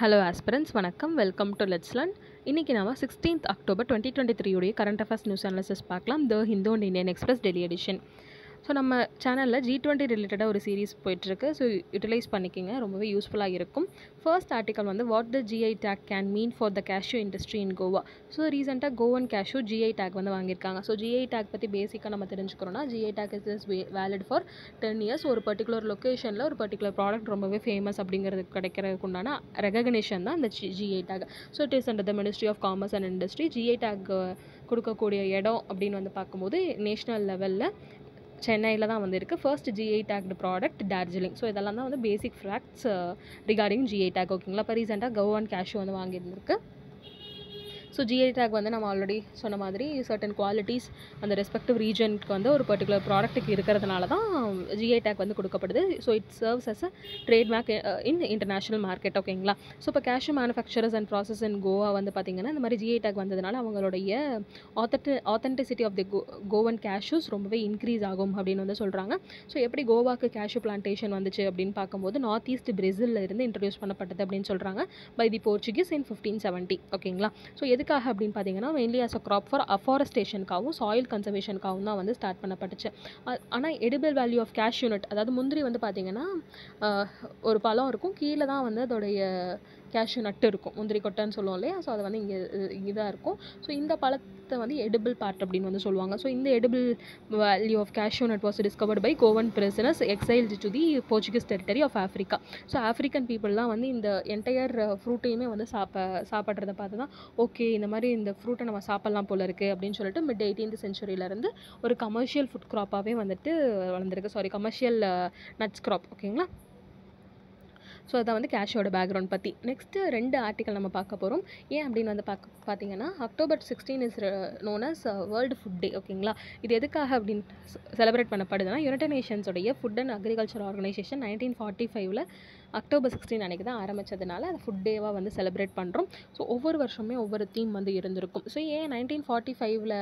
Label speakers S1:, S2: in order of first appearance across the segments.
S1: Hello aspirants வணக்கம். Welcome to let's learn இன்றைக்கி நம்ம சிக்ஸ்டீன்த் அக்டோபர் டுவெண்ட்டி டுவெண்ட்டி த்ரீயுடைய கரண்ட் அஃபேர்ஸ் நியூஸ் அனாலிசிஸ் பார்க்கலாம். The Hindu and Indian Express Delhi edition so நம்ம சேனலில் G twenty ரிலேட்டடாக ஒரு சீரிஸ் போயிட்டுருக்கு. ஸோ யூட்டிலைஸ் பண்ணிக்கிங்க. ரொம்பவே யூஸ்ஃபுல்லாக இருக்கும். ஃபர்ஸ்ட் ஆர்டிக்கல் வந்து what the GI tag can mean for the cashew industry in Goa so ரீசெண்டாக கோவன் கேஷ்யூ ஜிஐ டேக் வந்து வாங்கியிருக்காங்க. ஸோ ஜிஐ டேக் பற்றி பேசிக்காக நம்ம தெரிஞ்சுக்கிறோன்னா GI tag is is valid for ten years ஒரு பர்டிகுலர் லொக்கேஷனில் ஒரு பர்டிகுலர் ப்ராடக்ட் ரொம்பவே ஃபேமஸ் அப்படிங்கிறது கிடைக்கிறதுக்கு உண்டான ரெகக்னேஷன் தான் இந்த GI tag so it is under the ministry of commerce and industry GI tag கொடுக்கக்கூடிய இடம் அப்படின்னு வந்து பார்க்கும்போது நேஷ்னல் லெவலில் சென்னையில் தான் வந்து இருக்குது first GI tagged product Darjeeling so இதெல்லாம் தான் வந்து basic facts regarding GI tag ஓகேங்களா இப்போ ரீசெண்டாக அண்ட் கேஷ் வந்து வாங்கியிருந்திருக்கு. ஸோ ஜிஐ டேக் வந்து நம்ம ஆல்ரெடி சொன்ன மாதிரி சர்டன் குவாலிட்டிஸ் அந்த ரெஸ்பெக்டிவ் ரீஜனுக்கு வந்து ஒரு பர்டிகுலர் ப்ராடக்ட்டுக்கு இருக்கிறதுனால தான் ஜிஐ டேக் வந்து கொடுக்கப்படுது. So it serves as a trademark in international market ஓகேங்களா ஸோ இப்போ cashew manufacturers and process in Goa வந்து பார்த்திங்கன்னா இந்த மாதிரி ஜிஐ டேக் வந்ததுனால அவங்களுடைய ஆத்தன்டி authenticity of the go Goan cashews ரொம்பவே இன்க்ரீஸ் ஆகும் அப்படின்னு வந்து சொல்கிறாங்க ஸோ எப்படி கோவாக்கு கேஷ்யூ பிளான்டேஷன் வந்துச்சு அப்படின்னு பார்க்கும்போது நார்த் ஈஸ்ட் பிரேசிலில் இருந்து இன்ட்ரடியூஸ் பண்ணப்பட்டது அப்படின்னு சொல்கிறாங்க by the Portuguese in fifteen seventy ஓகேங்களா ஸோ எதுக்காக அப்படின்னு பார்த்தீங்கன்னா mainly as a crop for அஃபாரஸ்டேஷனுக்காகவும் soil கன்சர்வேஷனுக்காகவும் தான் வந்து ஸ்டார்ட் பண்ணப்பட்டுச்சு. ஆனால் edible value of cashew nut அதாவது முந்திரி வந்து பார்த்தீங்கன்னா ஒரு பழம் இருக்கும். கீழே தான் வந்து அதோடைய கேஷ்யூ நட்டு இருக்கும் முந்திரி கொட்டைன்னு சொல்லுவோம் இல்லையா? ஸோ அது வந்து இங்கே இதாக இருக்கும். ஸோ இந்த பழத்தை வந்து எடிபிள் பார்ட் அப்படின்னு வந்து சொல்லுவாங்க. ஸோ இந்த edible value of cashew nut was discovered by Goan prisoners exiled to the Portuguese territory of Africa so African பீப்புளெலாம் வந்து இந்த என்டையர் ஃப்ரூட்டையுமே வந்து சாப்ப சாப்பிட்றத பார்த்து தான் ஓகே இந்த மாதிரி இந்த ஃப்ரூட்டை நம்ம சாப்பிட்லாம் போல இருக்குது அப்படின்னு சொல்லிட்டு மிட் எயிட்டீன்த் சென்ச்சுரியிலேருந்து ஒரு கமர்ஷியல் ஃபுட் க்ராப்பாகவே வந்துட்டு வளர்ந்துருக்கு. சாரி கமர்ஷியல் நட்ஸ் க்ராப் ஓகேங்களா ஸோ அதான் வந்து கேஷோட பேக்ரவுண்ட் பற்றி நெக்ஸ்ட்டு ரெண்டு ஆர்டிக்கல் நம்ம பார்க்க போகிறோம் ஏன் அப்படின்னு வந்து பார்க்க பார்த்தீங்கன்னா October sixteen is known as world food day ஓகேங்களா இது எதுக்காக அப்படின்னு செலிப்ரேட் பண்ணப்படுதுன்னா united நேஷன்ஸோடைய food and agriculture organisation nineteen forty ஃபைவ்ல அக்டோபர் சிக்ஸ்டீன் அன்றைக்கி தான் ஆரம்பித்ததுனால அதை ஃபுட் டேவாக வந்து செலிப்ரேட் பண்ணுறோம் ஸோ ஒவ்வொரு வருஷமே ஒவ்வொரு தீம் வந்து இருந்திருக்கும். ஸோ ஏன் நைன்டீன் ஃபார்ட்டி ஃபைவ்ல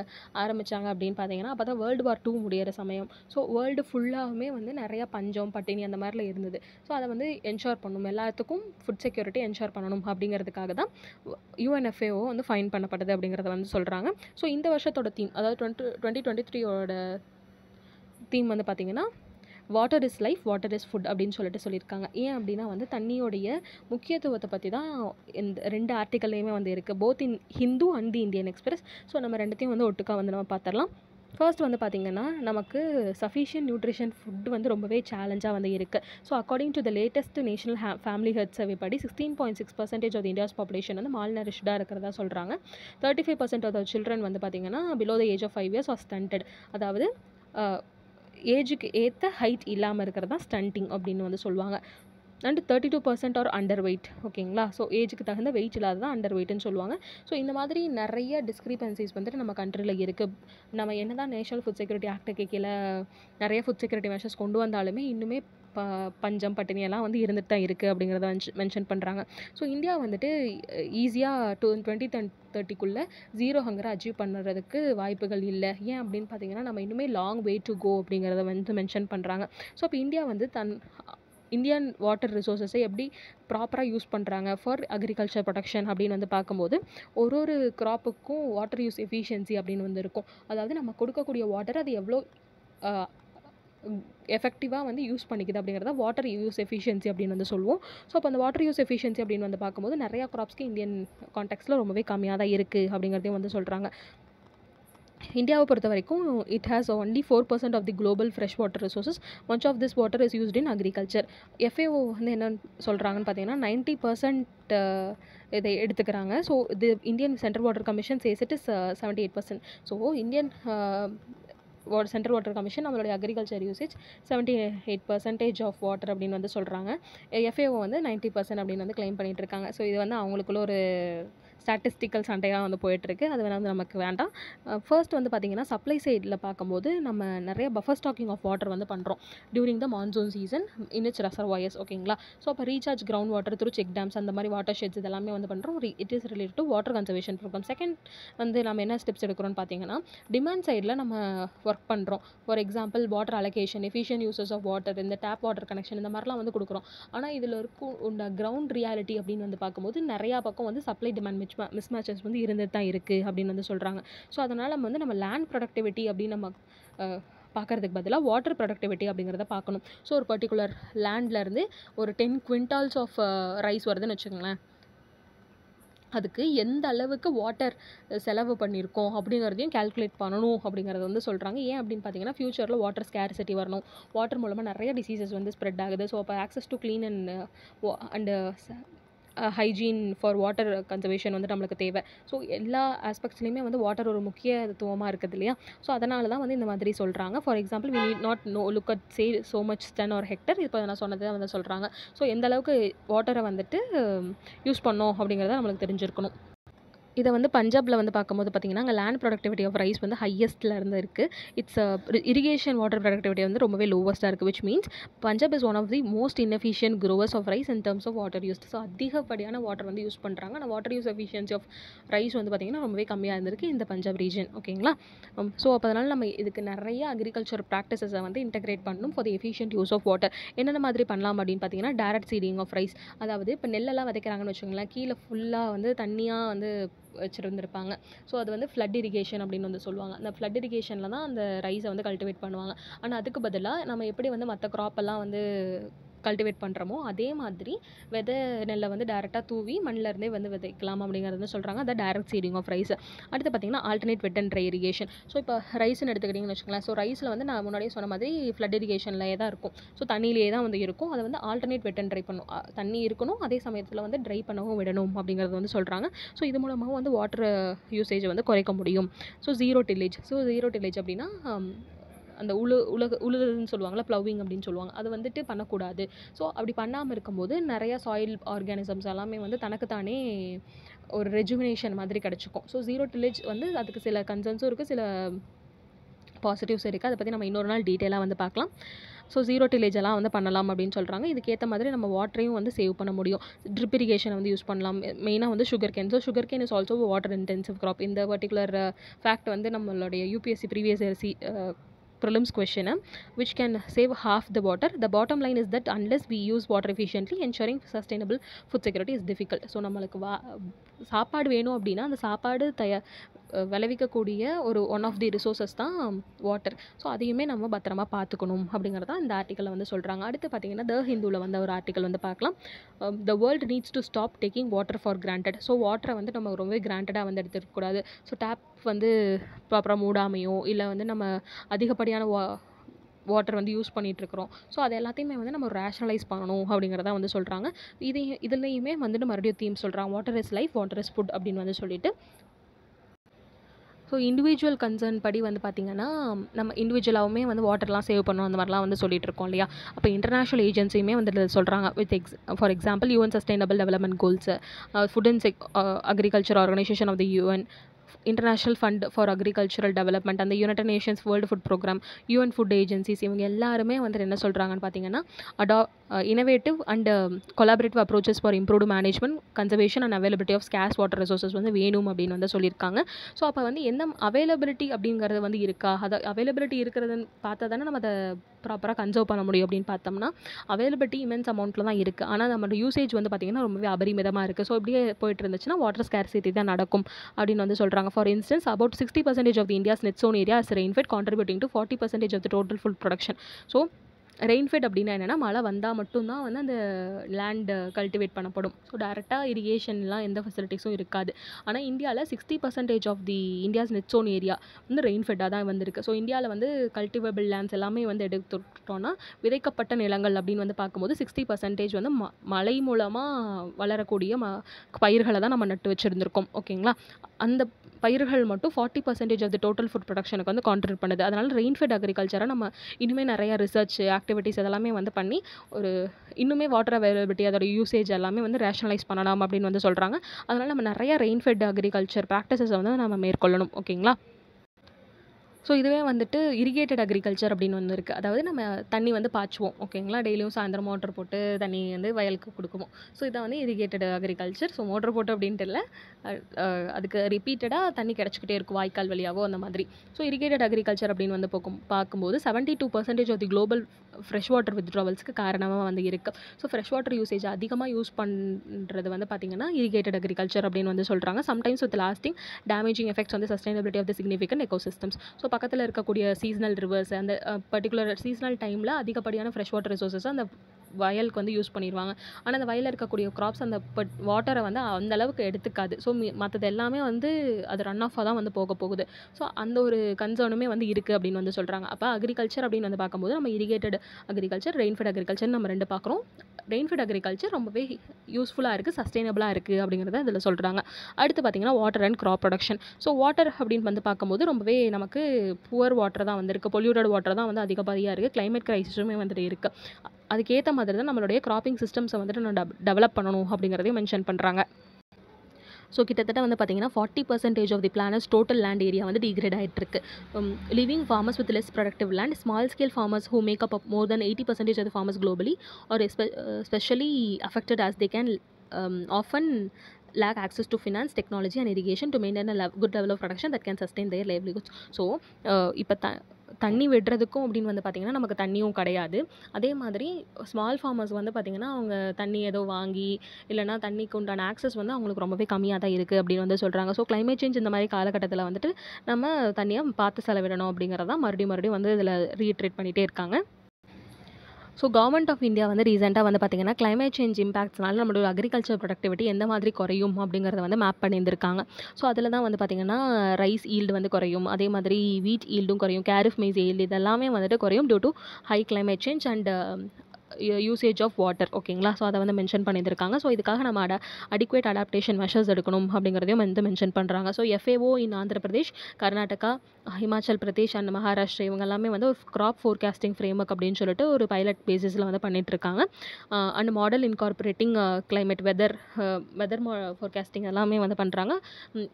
S1: ஆரம்பித்தாங்க அப்படின்னு பார்த்தீங்கன்னா அப்போ தான் வேர்ல்டு வார் டூ முடியிற சமயம். ஸோ வேர்ல்டு ஃபுல்லாகவுமே வந்து நிறையா பஞ்சம் பட்டினி அந்த மாதிரிலாம் இருந்தது. ஸோ அதை வந்து என்ஷோர் பண்ணணும் எல்லாத்துக்கும் ஃபுட் செக்யூரிட்டி என்ஷோர் பண்ணணும் அப்படிங்கிறதுக்காக தான் யூஎன்எஃப்ஏஓ வந்து ஃபைன் பண்ணப்பட்டது அப்படிங்கிறத வந்து சொல்கிறாங்க ஸோ இந்த வருஷத்தோட தீம் அதாவது டுவெண்ட்டி டுவெண்ட்டி டுவெண்ட்டி த்ரீயோட தீம் வந்து பார்த்திங்கன்னா water is life water is food அப்படின்னு சொல்லிட்டு சொல்லியிருக்காங்க. ஏன் அப்படின்னா வந்து தண்ணியோடைய முக்கியத்துவத்தை பற்றி தான் இந்த ரெண்டு ஆர்டிக்கல்லையுமே வந்து இருக்குது both in Hindu and the Indian Express so நம்ம ரெண்டுத்தையும் வந்து ஒட்டுக்கா வந்து நம்ம பார்த்துடலாம் ஃபர்ஸ்ட் வந்து பார்த்திங்கன்னா நமக்கு சஃபிஷியன்ட் நியூட்ரிஷன் ஃபுட் வந்து ரொம்பவே சேலஞ்சாக வந்து இருக்குது so according to the latest national uh family health survey படி sixteen point six percentage of India's population வந்து மால் நரிஷ்டாக இருக்கிறதா சொல்கிறாங்க thirty five percent of the children வந்து பார்த்திங்கன்னா below the age of five years are stunted அதாவது ஏஜுக்கு ஏற்ற ஹைட் இல்லாமல் இருக்கிறது தான் ஸ்டண்டிங் அப்படின்னு வந்து சொல்லுவாங்க. And thirty two percent are underweight ஓகேங்களா? ஸோ ஏஜுக்கு தகுந்த வெயிட் இல்லாத தான் அண்டர் வெயிட்னு சொல்லுவாங்க. ஸோ இந்த மாதிரி நிறைய டிஸ்கிரிபன்சிஸ் வந்துட்டு நம்ம கண்ட்ரியில் இருக்குது நம்ம என்ன தான் நேஷனல் ஃபுட் செக்யூரிட்டி ஆக்டுக்கு கீழே நிறைய ஃபுட் செக்யூரிட்டி மெஷர்ஸ் கொண்டு வந்தாலுமே இன்னுமே ப பஞ்சம் பட்டினியெல்லாம் வந்து இருந்துட்டு தான் இருக்குது அப்படிங்கிறத மென்ஷன் பண்ணுறாங்க ஸோ இந்தியா வந்துட்டு ஈஸியாக டூ டுவெண்ட்டி தன் தேர்ட்டிக்குள்ளே ஜீரோ ஹங்கரை அச்சீவ் பண்ணுறதுக்கு வாய்ப்புகள் இல்லை. ஏன் அப்படின்னு பார்த்தீங்கன்னா நம்ம இன்னுமே லாங் வே டு கோ அப்படிங்கிறத வந்து மென்ஷன் பண்ணுறாங்க ஸோ அப்போ இந்தியா வந்து தன் இந்தியன் வாட்டர் ரிசோர்ஸஸை எப்படி ப்ராப்பராக யூஸ் பண்ணுறாங்க ஃபார் அக்ரிகல்ச்சர் ப்ரொடக்ஷன் அப்படின்னு வந்து பார்க்கும்போது ஒரு ஒரு க்ராப்புக்கும் வாட்டர் யூஸ் எஃபிஷியன்சி அப்படின்னு வந்து இருக்கும். அதாவது நம்ம கொடுக்கக்கூடிய வாட்டர் அது எவ்வளோ எஃபெக்டிவாக வந்து யூஸ் பண்ணிக்குது அப்படிங்கிறத வாட்டர் யூஸ் எஃபிஷியன்சி அப்படின்னு வந்து சொல்லுவோம். ஸோ அப்போ அந்த வாட்டர் யூஸ் எஃபிஷியன்சி அப்படின்னு வந்து பார்க்கும்போது நிறையா க்ராப்ஸ்க்கு இந்தியன் கான்டெக்ட்ஸில் ரொம்பவே கம்மியாக தான் இருக்குது அப்படிங்கிறதையும் வந்து சொல்கிறாங்க இந்தியாவை பொறுத்த வரைக்கும் it has only four percent of the global fresh water resources much of this water is used in agriculture FAO வந்து என்னென்னு சொல்கிறாங்கன்னு பார்த்தீங்கன்னா நைன்ட்டி பர்சன்ட் இதை எடுத்துக்கிறாங்க. ஸோ இது Indian central water commission says it is seventy eight percent so Indian what central water commission நம்மளுடைய agriculture usage seventy eight percentage of water அப்படின்னு வந்து சொல்கிறாங்க எஃப்ஏஓ வந்து நைன்ட்டி பர்சன்ட் அப்படின்னு வந்து கிளைம் பண்ணிகிட்டு இருக்காங்க. ஸோ இது வந்து அவங்களுக்குள்ள ஒரு ஸ்டாட்டிஸ்டிக்கல் சண்டையாக வந்து போயிட்டுருக்கு. அது வேணால் வந்து நமக்கு வேண்டாம். ஃபர்ஸ்ட் வந்து பார்த்திங்கன்னா சப்ளை சைடில் பார்க்கும்போது நம்ம நிறைய பஃபர் ஸ்டாக்கிங் ஆஃப் வாட்டர் வந்து பண்ணுறோம் during the monsoon season in which it's reservoirs ஓகேங்களா ஸோ அப்போ recharge ground water through check dams அந்த மாதிரி வாட்டர் ஷெட்ஸ் இதெல்லாமே வந்து பண்ணுறோம் it is related to water conservation programme second வந்து நம்ம என்ன ஸ்டெப்ஸ் எடுக்கிறோம்னு பார்த்தீங்கன்னா டிமாண்ட் சைடில் நம்ம ஒர்க் பண்ணுறோம் for example water allocation efficient uses of water இந்த டேப் வாட்டர் கனெக்ஷன் இந்த மாதிரிலாம் வந்து கொடுக்குறோம். ஆனால் இதில் இருக்கும் இந்த கிரவுண்ட் ரியாலிட்டி அப்படின்னு வந்து பார்க்கும்போது நிறையா பக்கம் வந்து சப்ளை டிமாண்ட் மிச் மிஸ் மேட்சஸ் வந்து இருந்துட்டு தான் இருக்குது அப்படின்னு வந்து சொல்கிறாங்க ஸோ அதனால் நம்ம வந்து நம்ம லேண்ட் ப்ரொடக்டிவிட்டி அப்படின்னு நம்ம பார்க்குறதுக்கு பதிலாக வாட்டர் ப்ரொடக்டிவிட்டி அப்படிங்கிறத பார்க்கணும் ஸோ ஒரு பர்டிகுலர் லேண்ட்லேருந்து ஒரு டென் குவிண்டால்ஸ் ஆஃப் ரைஸ் வருதுன்னு வச்சுக்கோங்களேன். அதுக்கு எந்த அளவுக்கு வாட்டர் செலவு பண்ணியிருக்கோம் அப்படிங்கிறதையும் கால்குலேட் பண்ணணும் அப்படிங்கிறத வந்து சொல்கிறாங்க ஏன் அப்படின்னு பார்த்தீங்கன்னா ஃப்யூச்சரில் வாட்டர் ஸ்கேர்சிட்டி வரணும். வாட்டர் மூலமாக நிறைய டிசீசஸ் வந்து ஸ்ப்ரெட் ஆகுது. ஸோ அப்போ access to clean and and hygiene for water conservation வந்து நம்மளுக்கு தேவை. ஸோ எல்லா ஆஸ்பெக்ட்ஸ்லையுமே வந்து வாட்டர் ஒரு முக்கியத்துவமாக இருக்குது இல்லையா? ஸோ அதனால தான் வந்து இந்த மாதிரி சொல்கிறாங்க for example we need not no look at say so much stun or hectare இப்போ நான் சொன்னதை வந்து சொல்கிறாங்க ஸோ எந்த அளவுக்கு வாட்டரை வந்துட்டு யூஸ் பண்ணோம் அப்படிங்கிறத நம்மளுக்கு தெரிஞ்சிருக்கணும். இதை வந்து பஞ்சாபில் வந்து பார்க்கும்போது பார்த்திங்கன்னா அங்கே லேண்ட் ப்ரொடக்டிவிட்டி ஆஃப் ரைஸ் வந்து ஹையஸ்ட்டில் இருந்து இருக்குது இட்ஸ் இரிகேஷன் வாட்டர் ப்ரொடக்டிவிட்டி வந்து ரொம்பவே லோவஸ்ட்டாக இருக்குது which means Punjab is one of the most inefficient growers of rice in terms of water use so அதிகப்படியான வாட்டர் வந்து யூஸ் பண்ணுறாங்க ஆனால் water use efficiency of rice வந்து பார்த்திங்கன்னா ரொம்பவே கம்மியாக இருந்திருக்கு இந்த பஞ்சாப் ரீஜன் ஓகேங்களா ஸோ um, அப்போ அதனால் நம்ம இதுக்கு நிறைய அக்ரிகல்ச்சர் ப்ராக்டிசஸை வந்து இன்டெகிரேட் பண்ணணும் for the efficient use of water என்னென்ன மாதிரி பண்ணலாம் அப்படின்னு பார்த்தீங்கன்னா டேரக்ட் சீடிங் ஆஃப் ரைஸ் அதாவது இப்போ நெல்லெல்லாம் விதைக்கிறாங்கன்னு வச்சுக்கோங்களேன் கீழே ஃபுல்லாக வந்து தண்ணியாக வந்து வச்சுருந்துருப்பாங்க. ஸோ அது வந்து ஃப்ளட் இரிகேஷன் அப்படின்னு வந்து சொல்லுவாங்க. அந்த ஃப்ளட் இரிகேஷனில் தான் அந்த ரைஸை வந்து கல்டிவேட் பண்ணுவாங்க. ஆனால் அதுக்கு பதிலாக நம்ம எப்படி வந்து மற்ற க்ராப்பெல்லாம் வந்து கல்டிவேட் பண்ணுறோமோ அதே மாதிரி விதை நெல்லை வந்து டேரெக்டாக தூவி மண்ணிலருந்தே வந்து விதைக்கலாம் அப்படிங்கிறது வந்து சொல்கிறாங்க அதை டேரக்ட் சீடிங் ஆஃப் ரைஸ் அடுத்து பார்த்திங்கன்னா alternate wet and dry irrigation so இப்போ ரைஸ்னு எடுத்துக்கிட்டிங்கன்னு வச்சுக்கலாம் ஸோ ரைஸில் வந்து நான் முன்னாடியே சொன்ன மாதிரி ஃப்ளட் இரிகேஷன்லேயே தான் இருக்கும். ஸோ தண்ணியிலேயே தான் வந்து இருக்கும். அதை வந்து ஆல்டர்னேட் வெட் அண்ட் ட்ரை பண்ணும். தண்ணி இருக்கணும். அதே சமயத்தில் வந்து ட்ரை பண்ணவும் விடணும் அப்படிங்கிறது வந்து சொல்கிறாங்க ஸோ இது மூலமாக வந்து வாட்டர் யூசேஜை வந்து குறைக்க முடியும். So zero tillage so zero tillage அப்படின்னா அந்த உழு உலக உழுதுன்னு சொல்லுவாங்கள்ல ப்ளவிங் அப்படின்னு சொல்லுவாங்க. அது வந்துட்டு பண்ணக்கூடாது. ஸோ அப்படி பண்ணாமல் இருக்கும்போது நிறைய சாயில் ஆர்கானிசம்ஸ் எல்லாமே வந்து தனக்குத்தானே ஒரு ரெஜுவினேஷன் மாதிரி கிடச்சிக்கும். ஸோ ஜீரோ டில்லேஜ் வந்து அதுக்கு சில கன்சர்ன்ஸும் இருக்குது சில பாசிட்டிவ்ஸ் இருக்குது அதை பற்றி நம்ம இன்னொரு நாள் டீட்டெயிலாக வந்து பார்க்கலாம். ஸோ ஜீரோ டில்லேஜ் எல்லாம் வந்து பண்ணலாம் அப்படின்னு சொல்கிறாங்க இதுக்கேற்ற மாதிரி நம்ம வாட்டரையும் வந்து சேவ் பண்ண முடியும். ட்ரிப் இரிகேஷனை வந்து யூஸ் பண்ணலாம். மெயினாக வந்து sugarcane so sugarcane is also water intensive crop இந்த பர்டிகுலர் ஃபேக்ட் uh, வந்து நம்மளுடைய UPSC previous year C prelims question which can save half the water the bottom line is that unless we use water efficiently ensuring sustainable food security is difficult so நம்மளுக்கு சாப்பாடு வேணும் அப்படின்னா அந்த சாப்பாடு தயார் விளைவிக்கக்கூடிய ஒரு ஒன் ஆஃப் தி ரிசோர்ஸஸ் தான் வாட்டர் ஸோ அதையுமே நம்ம பத்திரமா பார்த்துக்கணும் அப்படிங்கிறத இந்த ஆர்டிக்கலில் வந்து சொல்கிறாங்க அடுத்து பார்த்தீங்கன்னா த ஹிந்துவில் வந்து ஒரு ஆர்டிக்கல் வந்து பார்க்கலாம். The world needs to stop taking water for granted so வாட்டரை வந்து நம்ம ரொம்பவே கிராண்டடாக வந்து எடுத்துருக்கக்கூடாது ஸோ டேப் வந்து ப்ராப்பராக மூடாமையோ இல்லை வந்து நம்ம அதிகப்படியான வா வாட்டர் வந்து யூஸ் பண்ணிகிட்ருக்குறோம் ஸோ அது எல்லாத்தையுமே வந்து நம்ம ரேஷனலைஸ் பண்ணணும் அப்படிங்கிறத வந்து சொல்கிறாங்க இது இதுலேயுமே வந்துட்டு மறுபடியும் தீம் சொல்கிறாங்க water is life water is food அப்படின்னு வந்து சொல்லிட்டு. ஸோ இண்டிவிஜுவல் கன்சர்ன் படி வந்து பார்த்திங்கன்னா நம்ம இண்டிவிஜுவலாகவுமே வந்து வாட்டர்லாம் சேவ் பண்ணணும் அந்த மாதிரிலாம் வந்து சொல்லிட்டு இருக்கோம் இல்லையா? அப்போ இன்டர்நேஷ்னல் ஏஜென்சியுமே வந்து சொல்கிறாங்க with ex for example UN sustainable development goals food and check agriculture organisation of the UN international fund for agricultural development அந்த United Nations world food programme UN food agencies இவங்க எல்லாருமே வந்துட்டு என்ன சொல்கிறாங்கன்னு பார்த்தீங்கன்னா அடா innovative and collaborative approaches for improved management conservation and availability of scarce water resources வந்து வேணும் அப்படின்னு வந்து சொல்லியிருக்காங்க. ஸோ அப்போ வந்து எந்த அவைலபிலிட்டி அப்படிங்கிறது வந்து இருக்கா? அதை அவைலபிலிட்டி இருக்கிறதுன்னு பார்த்தா தானே நம்ம அதை ப்ராப்பராக கன்சர்வ் பண்ண முடியும் அப்படின்னு பார்த்தோம்னா அவைலபிலிட்டி இமென்ஸ் அமௌண்ட்டில் தான் இருக்குது ஆனால் நம்மளோட யூசேஜ் வந்து பார்த்திங்கன்னா ரொம்பவே அபரிமிதமாக இருக்குது ஸோ இப்படியே போயிட்டு இருந்துச்சுன்னா வாட்டர் ஸ்கேர்சிட்டி தான் நடக்கும் அப்படின்னு வந்து சொல்கிறாங்க for instance about sixty percentage of the India's net sown area is rainfed contributing to forty percentage of the total food production so rainfed அப்படின்னா என்னென்னா மழை வந்தால் மட்டும்தான் வந்து அந்த லேண்டு கல்டிவேட் பண்ணப்படும். ஸோ டேரெக்டாக இரிகேஷன்லாம் எந்த ஃபெசிலிட்டிஸும் இருக்காது. ஆனால் இந்தியாவில் sixty percentage of the India's net sown area வந்து ரெயின்ஃபெட்டாக தான் வந்திருக்கு. ஸோ இந்தியாவில் வந்து கல்டிவேபிள் லேண்ட்ஸ் எல்லாமே வந்து எடுத்துட்டோம்னா விதைக்கப்பட்ட நிலங்கள் அப்படின்னு வந்து பார்க்கும்போது சிக்ஸ்டி பர்சன்டேஜ் வந்து ம மழை மூலமாக வளரக்கூடிய ம பயிர்களை தான் நம்ம நட்டு வச்சுருந்துருக்கோம். ஓகேங்களா அந்த பயிர்கள் மட்டும் forty percentage of the total food ப்ரொடக்ஷனுக்கு வந்து கான்ட்ரிபியூட் பண்ணுது. அதனால் ரெயின்ஃபெட் அக்ரிகல்ச்சரை நம்ம இனிமேல் நிறையா ரிசர்ச் ஆக்டிவிட்டீஸ் அதெல்லாமே வந்து பண்ணி ஒரு இன்னுமே வாட்டர் அவைலபிலிட்டி அதோட யூசேஜ் எல்லாமே வந்து ரேஷனலைஸ் பண்ணலாம் அப்படின்னு வந்து சொல்கிறாங்க அதனால் நம்ம நிறைய ரெயின்ஃபெட் அக்ரிகல்ச்சர் ப்ராக்டிசஸை வந்து நம்ம மேற்கொள்ளணும். ஓகேங்களா? ஸோ இதுவே வந்துட்டு இரிகேட்டட் அக்ரிகல்ச்சர் அப்படின்னு ஒன்று இருக்குது அதாவது நம்ம தண்ணி வந்து பாய்ச்சுவோம். ஓகேங்களா? டெய்லியும் சாயந்தரம் மோட்டர் போட்டு தண்ணி வந்து வயலுக்கு கொடுக்குவோம். ஸோ இதை வந்து இரிகேட்டட் அக்ரிகல்ச்சர் ஸோ மோட்டர் போட்டு அப்படின்ட்டு இல்லை. அதுக்கு ரிப்பீட்டடாக தண்ணி கிடச்சிக்கிட்டே இருக்கும் வாய்க்கால் வழியாவோ அந்த மாதிரி. ஸோ இரிகேட்டட் அக்ரிகல்ச்சர் அப்படின்னு வந்து போக்கும் பார்க்கும்போது seventy two percentage of the global fresh water வித்ட்ராவல்ஸ்க்கு காரணமாக வந்து இருக்குது ஸோ ஃப்ரெஷ் வாட்டர் யூசேஜ் அதிகமாக யூஸ் பண்ணுறது வந்து பார்த்திங்கன்னா இரிகேட்டட் அக்ரிகல்ச்சர் அப்படின்னு வந்து சொல்கிறாங்க sometimes with lasting damaging effects வந்து sustainability of the significant ecosystems so பக்கத்தில் இருக்கக்கூடிய சீசனல் ரிவர்ஸ் அந்த பர்டிகுலர் சீசனல் டைமில் அதிகப்படியான ஃப்ரெஷ் வாட்டர் ரிசோர்ஸஸ் அந்த வயலுக்கு வந்து யூஸ் பண்ணிடுவாங்க. ஆனால் அந்த வயலில் இருக்கக்கூடிய க்ராப்ஸ் அந்த பட் வாட்டரை வந்து அந்த அளவுக்கு எடுத்துக்காது. ஸோ மற்றது எல்லாமே வந்து அது ரன் ஆஃபாக தான் வந்து போக போகுது. ஸோ அந்த ஒரு கன்சர்னுமே வந்து இருக்குது அப்படின்னு வந்து சொல்கிறாங்க அப்போ அக்ரிகல்ச்சர் அப்படின்னு வந்து பார்க்கும்போது நம்ம இரிகேட்டட் அக்ரிகல்ச்சர் ரெயின்ஃபெட் அக்ரிகல்ச்சர் நம்ம ரெண்டு பார்க்குறோம். ரெயின்ஃபெட் அக்ரிகல்ச்சர் ரொம்பவே யூஸ்ஃபுல்லாக இருக்குது சஸ்டைனபிளாக இருக்குது அப்படிங்கிறத இதில் சொல்கிறாங்க அடுத்து பார்த்திங்கன்னா water and crop production so water அப்படின்னு வந்து பார்க்கும்போது ரொம்பவே நமக்கு புவர் வாட்டர் தான் வந்திருக்கு பொல்யூட்டட் வாட்டர் தான் வந்து அதிகப்படியாக இருக்குது கிளைமேட் க்ரைசிஸுமே வந்துட்டு இருக்குது அதுக்கேற்ற மாதிரி தான் நம்மளுடைய க்ராப்பிங் சிஸ்டம்ஸை வந்துட்டு நம்ம டெவலப் பண்ணணும் அப்படிங்கிறதையும் மென்ஷன் பண்ணுறாங்க ஸோ கிட்டத்தட்ட வந்து பார்த்தீங்கன்னா forty percentage of the planet's total land area வந்து டிகிரேட் ஆகிட்டு இருக்கு living farmers with less productive land small scale farmers who make up more than eighty percentage of farmers globally are especially affected as they can often lack access to finance technology and irrigation to maintain a good level production production that can sustain their livelihoods. So, uh, தண்ணி விடுறதுக்கும் அப்படின்னு வந்து பார்த்திங்கன்னா நமக்கு தண்ணியும் கிடையாது. அதே மாதிரி small farmers வந்து பார்த்திங்கன்னா அவங்க தண்ணி ஏதோ வாங்கி இல்லைனா தண்ணிக்கு உண்டான ஆக்சஸ் வந்து அவங்களுக்கு ரொம்பவே கம்மியாக தான் இருக்குது அப்படின்னு வந்து சொல்கிறாங்க ஸோ கிளைமேட் சேஞ்ச் இந்த மாதிரி காலகட்டத்தில் வந்துட்டு நம்ம தண்ணியை பார்த்து செலவிடணும் அப்படிங்கிறதான் மறுபடியும் மறுபடியும் வந்து இதில் ரீட்ரேட் பண்ணிகிட்டே இருக்காங்க. ஸோ கவர்மெண்ட் ஆஃப் இந்தியா வந்து ரீசெண்டாக வந்து பார்த்திங்கன்னா கிளைமேட் சேஞ்ச் இம்பாக்ட்ஸ்னால நம்மளோட அக்ரிகல்ச்சர் ப்ரொடக்டிவிட்டி எந்த மாதிரி குறையும் அப்படிங்கிறத வந்து மேப் பண்ணியிருந்திருக்காங்க. ஸோ அதில் தான் வந்து பார்த்திங்கன்னா ரைஸ் ஈல்டு வந்து குறையும். அதே மாதிரி வீட் ஈல்டும் குறையும். கேரிஃப் மைஸ் ஈல்டு இதெல்லாமே வந்துட்டு குறையும் due to high climate change and usage of water ஓகேங்களா ஸோ அதை வந்து மென்ஷன் பண்ணியிருக்காங்க ஸோ இதுக்காக நம்ம அட அடிக்குவேட் அடாப்டேஷன் மெஷர்ஸ் எடுக்கணும் அப்படிங்கிறதையும் வந்து மென்ஷன் பண்ணுறாங்க so FAO in Andhra Pradesh Karnataka Himachal Pradesh and Maharashtra இவங்க எல்லாமே வந்து ஒரு க்ராப் ஃபோர்காஸ்டிங் ஃப்ரேம்ஒர்க் அப்படின்னு சொல்லிட்டு ஒரு பைலட் பேசிஸில் வந்து பண்ணிகிட்ருக்காங்க and model incorporating climate weather weather forecasting எல்லாமே வந்து பண்ணுறாங்க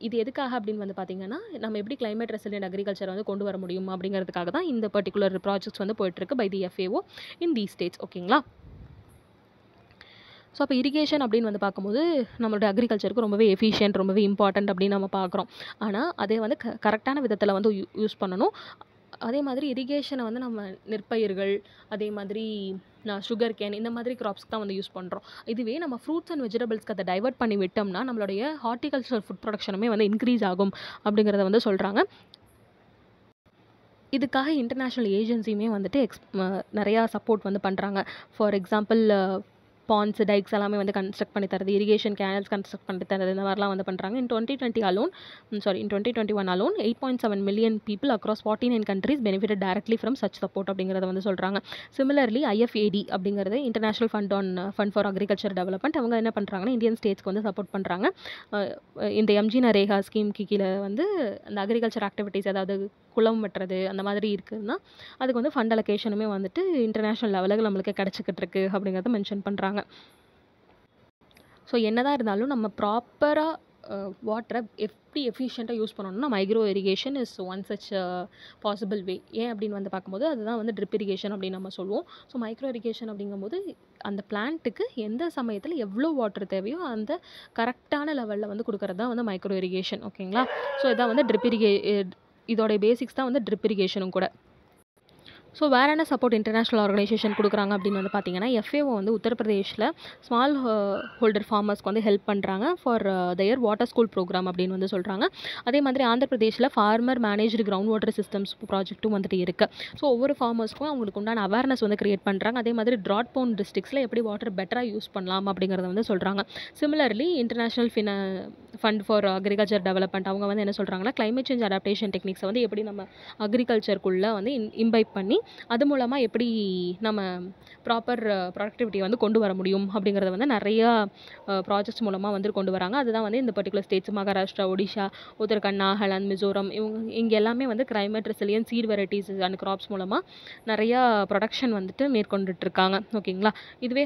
S1: இது எதுக்காக அப்படின்னு வந்து பார்த்தீங்கன்னா நம்ம எப்படி கிளைமேட் ரெசிலியன்ட் அக்ரிகல்ச்சர் வந்து கொண்டு வர முடியும் அப்படிங்கிறதுக்காக தான் இந்த பர்டிகுலர் ப்ராஜெக்ட்ஸ் வந்து போயிட்டுருக்கு by the FAO in the states ஓகேங்களா ஸோ அப்போ இரிகேஷன் அப்படின்னு வந்து பார்க்கும்போது நம்மளோட அக்ரிகல்ச்சருக்கு ரொம்பவே எஃபிஷியன்ட் ரொம்பவே இம்பார்ட்டண்ட் அப்படின்னு நம்ம பார்க்குறோம். ஆனால் அதே வந்து க கரெக்டான விதத்தில் வந்து யூஸ் பண்ணணும். அதே மாதிரி இரிகேஷனை வந்து நம்ம நெற்பயிர்கள் அதே மாதிரி நான் சுகர் கேன் இந்த மாதிரி க்ராப்ஸ்க்கு தான் வந்து யூஸ் பண்ணுறோம் இதுவே நம்ம ஃப்ரூட்ஸ் அண்ட் வெஜிடபிள்ஸ்க்கு அதை டைவர்ட் பண்ணி விட்டோம்னா நம்மளுடைய ஹார்டிகல்ச்சர் ஃபுட் ப்ரொடக்ஷனுமே வந்து இன்க்ரீஸ் ஆகும் அப்படிங்கிறத வந்து சொல்கிறாங்க இதுக்காக இன்டர்நேஷ்னல் ஏஜென்சியுமே வந்துட்டு எக்ஸ் நிறையா சப்போர்ட் வந்து பண்ணுறாங்க ஃபார் எக்ஸாம்பிள் பாண்ட்ஸ் டைக்ஸ் எல்லாமே வந்து கன்ஸ்ட்ரக்ட் பண்ணி தரது இரிகேஷன் கேனல்ஸ் கன்ஸ்ட்ரக்ட் பண்ணி தரது இந்த மாதிரிலாம் வந்து பண்ணுறாங்க in twenty twenty alone sorry in twenty twenty one alone eight point seven million people across forty nine countries benefit directly from such support அப்படிங்கிறத வந்து சொல்கிறாங்க சிமிலர்லி ஐஎஃப்ஏடி அப்படிங்கிறது international fund on fund for agriculture development அவங்க என்ன பண்ணுறாங்கன்னா Indian ஸ்டேட்ஸ்க்கு வந்து support பண்ணுறாங்க இந்த எம்ஜி நரேகா ஸ்கீம்க்கு கீழே வந்து அந்த அக்ரிகல்ச்சர் ஆக்டிவிட்டீஸ் அதாவது குளம் வெட்டுறது அந்த மாதிரி இருக்குதுன்னா அதுக்கு வந்து ஃபண்ட் அலோகேஷனுமே வந்துட்டு இன்டர்நேஷ்னல் லெவலுக்கு நம்மளுக்கு கிடச்சிக்கிட்டு இருக்குது அப்படிங்கிறத மென்ஷன் பண்ணுறாங்க ஸோ என்னதான் இருந்தாலும் நம்ம ப்ராப்பராக வாட்டரை எப்படி எஃபிஷியண்ட்டாக யூஸ் பண்ணணும்னா micro irrigation is one such possible way ஏன் அப்படின்னு வந்து பார்க்கும்போது அதுதான் வந்து ட்ரிப் இரிகேஷன் அப்படின்னு நம்ம சொல்லுவோம். ஸோ மைக்ரோ இரிகேஷன் அப்படிங்கும்போது அந்த பிளான்ட்டுக்கு எந்த சமயத்தில் எவ்வளோ வாட்டர் தேவையோ அந்த கரெக்டான லெவலில் வந்து கொடுக்குறது தான் வந்து மைக்ரோ இரிகேஷன் ஓகேங்களா ஸோ இதான் வந்து ட்ரிப் இரிகே இதோடைய பேசிக்ஸ் தான் வந்து ட்ரிப் இரிகேஷனும் கூட. ஸோ வேறு என்ன சப்போர்ட் இன்டர்நேஷ்னல் ஆர்கனைசேஷன் கொடுக்குறாங்க அப்படின்னு வந்து பார்த்தீங்கன்னா எஃப்ஏஓ வந்து உத்தரப்பிரதேஷில் ஸ்மால் ஹோல்டர் uh, ஃபார்மர்ஸ்க்கு வந்து ஹெல்ப் பண்ணுறாங்க for their water school programme அப்படின்னு வந்து சொல்கிறாங்க அதே மாதிரி Andhra பிரதேஷில் farmer managed ground water systems ப்ராஜெக்ட்டும் வந்துட்டு இருக்குது ஸோ ஒவ்வொரு ஃபார்மர்ஸ்க்கும் அவங்களுக்கு உண்டான அவேர்னஸ் வந்து கிரியேட் பண்ணுறாங்க அதே மாதிரி ட்ராட் போன் டிஸ்ட்ரிக்ஸில் எப்படி வாட்டர் பெட்டராக யூஸ் பண்ணலாம் அப்படிங்கிறத வந்து சொல்கிறாங்க similarly international fin fund for agriculture development அவங்க வந்து என்ன சொல்கிறாங்கன்னா கிளைமேட் சேஞ்ச் அடாப்டேஷன் டெக்னிக்ஸை வந்து எப்படி நம்ம அக்ரிகல்ச்சருக்குள்ளே வந்து இன் இம்பைப் பண்ணி அது மூலமாக எப்படி நம்ம ப்ராப்பர் ப்ரொடக்டிவிட்டியை வந்து கொண்டு வர முடியும் அப்படிங்கிறத வந்து நிறையா ப்ராஜெக்ட்ஸ் மூலமாக வந்து கொண்டு வராங்க. அதுதான் வந்து இந்த பர்டிகுலர் ஸ்டேட்ஸ் மகாராஷ்டிரா ஒடிஷா உத்தரகாண்ட் நாகாலாந்து மிசோரம் இவங்க இங்கே எல்லாமே வந்து climate resilient seed varieties and crops மூலமாக நிறையா ப்ரொடக்ஷன் வந்துட்டு மேற்கொண்டுட்ருக்காங்க ஓகேங்களா இதுவே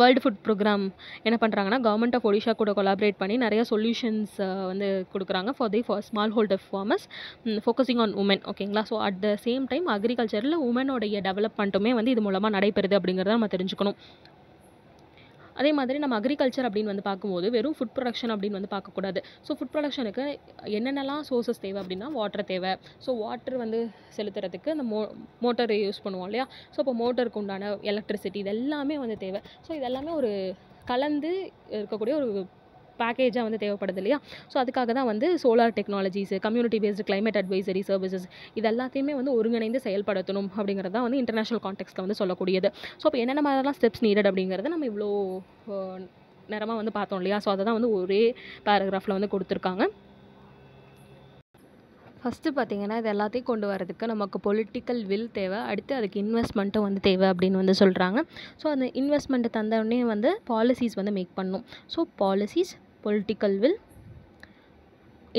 S1: வேர்ல்டு ஃபுட் ப்ரோக்ராம் என்ன பண்ணுறாங்கன்னா கவர்மெண்ட் ஆஃப் ஒடிஷா கூட கொலாபரேட் பண்ணி நிறைய சொல்யூஷன்ஸ் வந்து கொடுக்குறாங்க for the for small holder farmers focusing on women ஓகேங்களா so at the same time அக்ரிகல்ச்சரில் உமனோடைய டெவலப்மெண்ட்டுமே வந்து இது மூலமாக நடைபெறுது அப்படிங்கிறத நம்ம தெரிஞ்சுக்கணும். அதே மாதிரி நம்ம அக்ரிகல்ச்சர் அப்படின்னு வந்து பார்க்கும்போது வெறும் ஃபுட் ப்ரொடக்ஷன் அப்படின்னு வந்து பார்க்கக்கூடாது. ஸோ ஃபுட் ப்ரொடக்ஷனுக்கு என்னென்னலாம் சோர்சஸ் தேவை அப்படின்னா வாட்டர் தேவை. ஸோ வாட்டர் வந்து செலுத்துறதுக்கு அந்த மோ மோட்டர் யூஸ் பண்ணுவோம் இல்லையா? ஸோ இப்போ மோட்டருக்கு உண்டான எலக்ட்ரிசிட்டி இது எல்லாமே வந்து தேவை. ஸோ இதெல்லாமே ஒரு கலந்து இருக்கக்கூடிய ஒரு பேக்கேஜாக வந்து தேவைப்படுது இல்லையா? ஸோ அதுக்காக தான் வந்து solar technologies community based climate advisory services இது எல்லாத்தையுமே வந்து ஒருங்கிணைந்து செயல்படுத்தணும் அப்படிங்கிறது தான் வந்து இன்டர்நேஷனல் கான்டெக்ட்டில் வந்து சொல்லக்கூடியது. ஸோ அப்போ என்னென்ன மாதிரிலாம் ஸ்டெப்ஸ் நீடட் அப்படிங்கிறத நம்ம இவ்வளோ நேரமாக வந்து பார்த்தோம் இல்லையா? ஸோ அதை தான் வந்து ஒரே பேராகிராஃபில் வந்து கொடுத்துருக்காங்க. ஃபஸ்ட்டு பார்த்தீங்கன்னா இது எல்லாத்தையும் கொண்டு வரதுக்கு நமக்கு பொலிட்டிக்கல் வில் தேவை. அடுத்து அதுக்கு இன்வெஸ்ட்மெண்ட்டும் வந்து தேவை அப்படின்னு வந்து சொல்கிறாங்க ஸோ அந்த இன்வெஸ்ட்மெண்ட்டை தந்தோடனே வந்து பாலிசிஸ் வந்து மேக் பண்ணும். So policies political will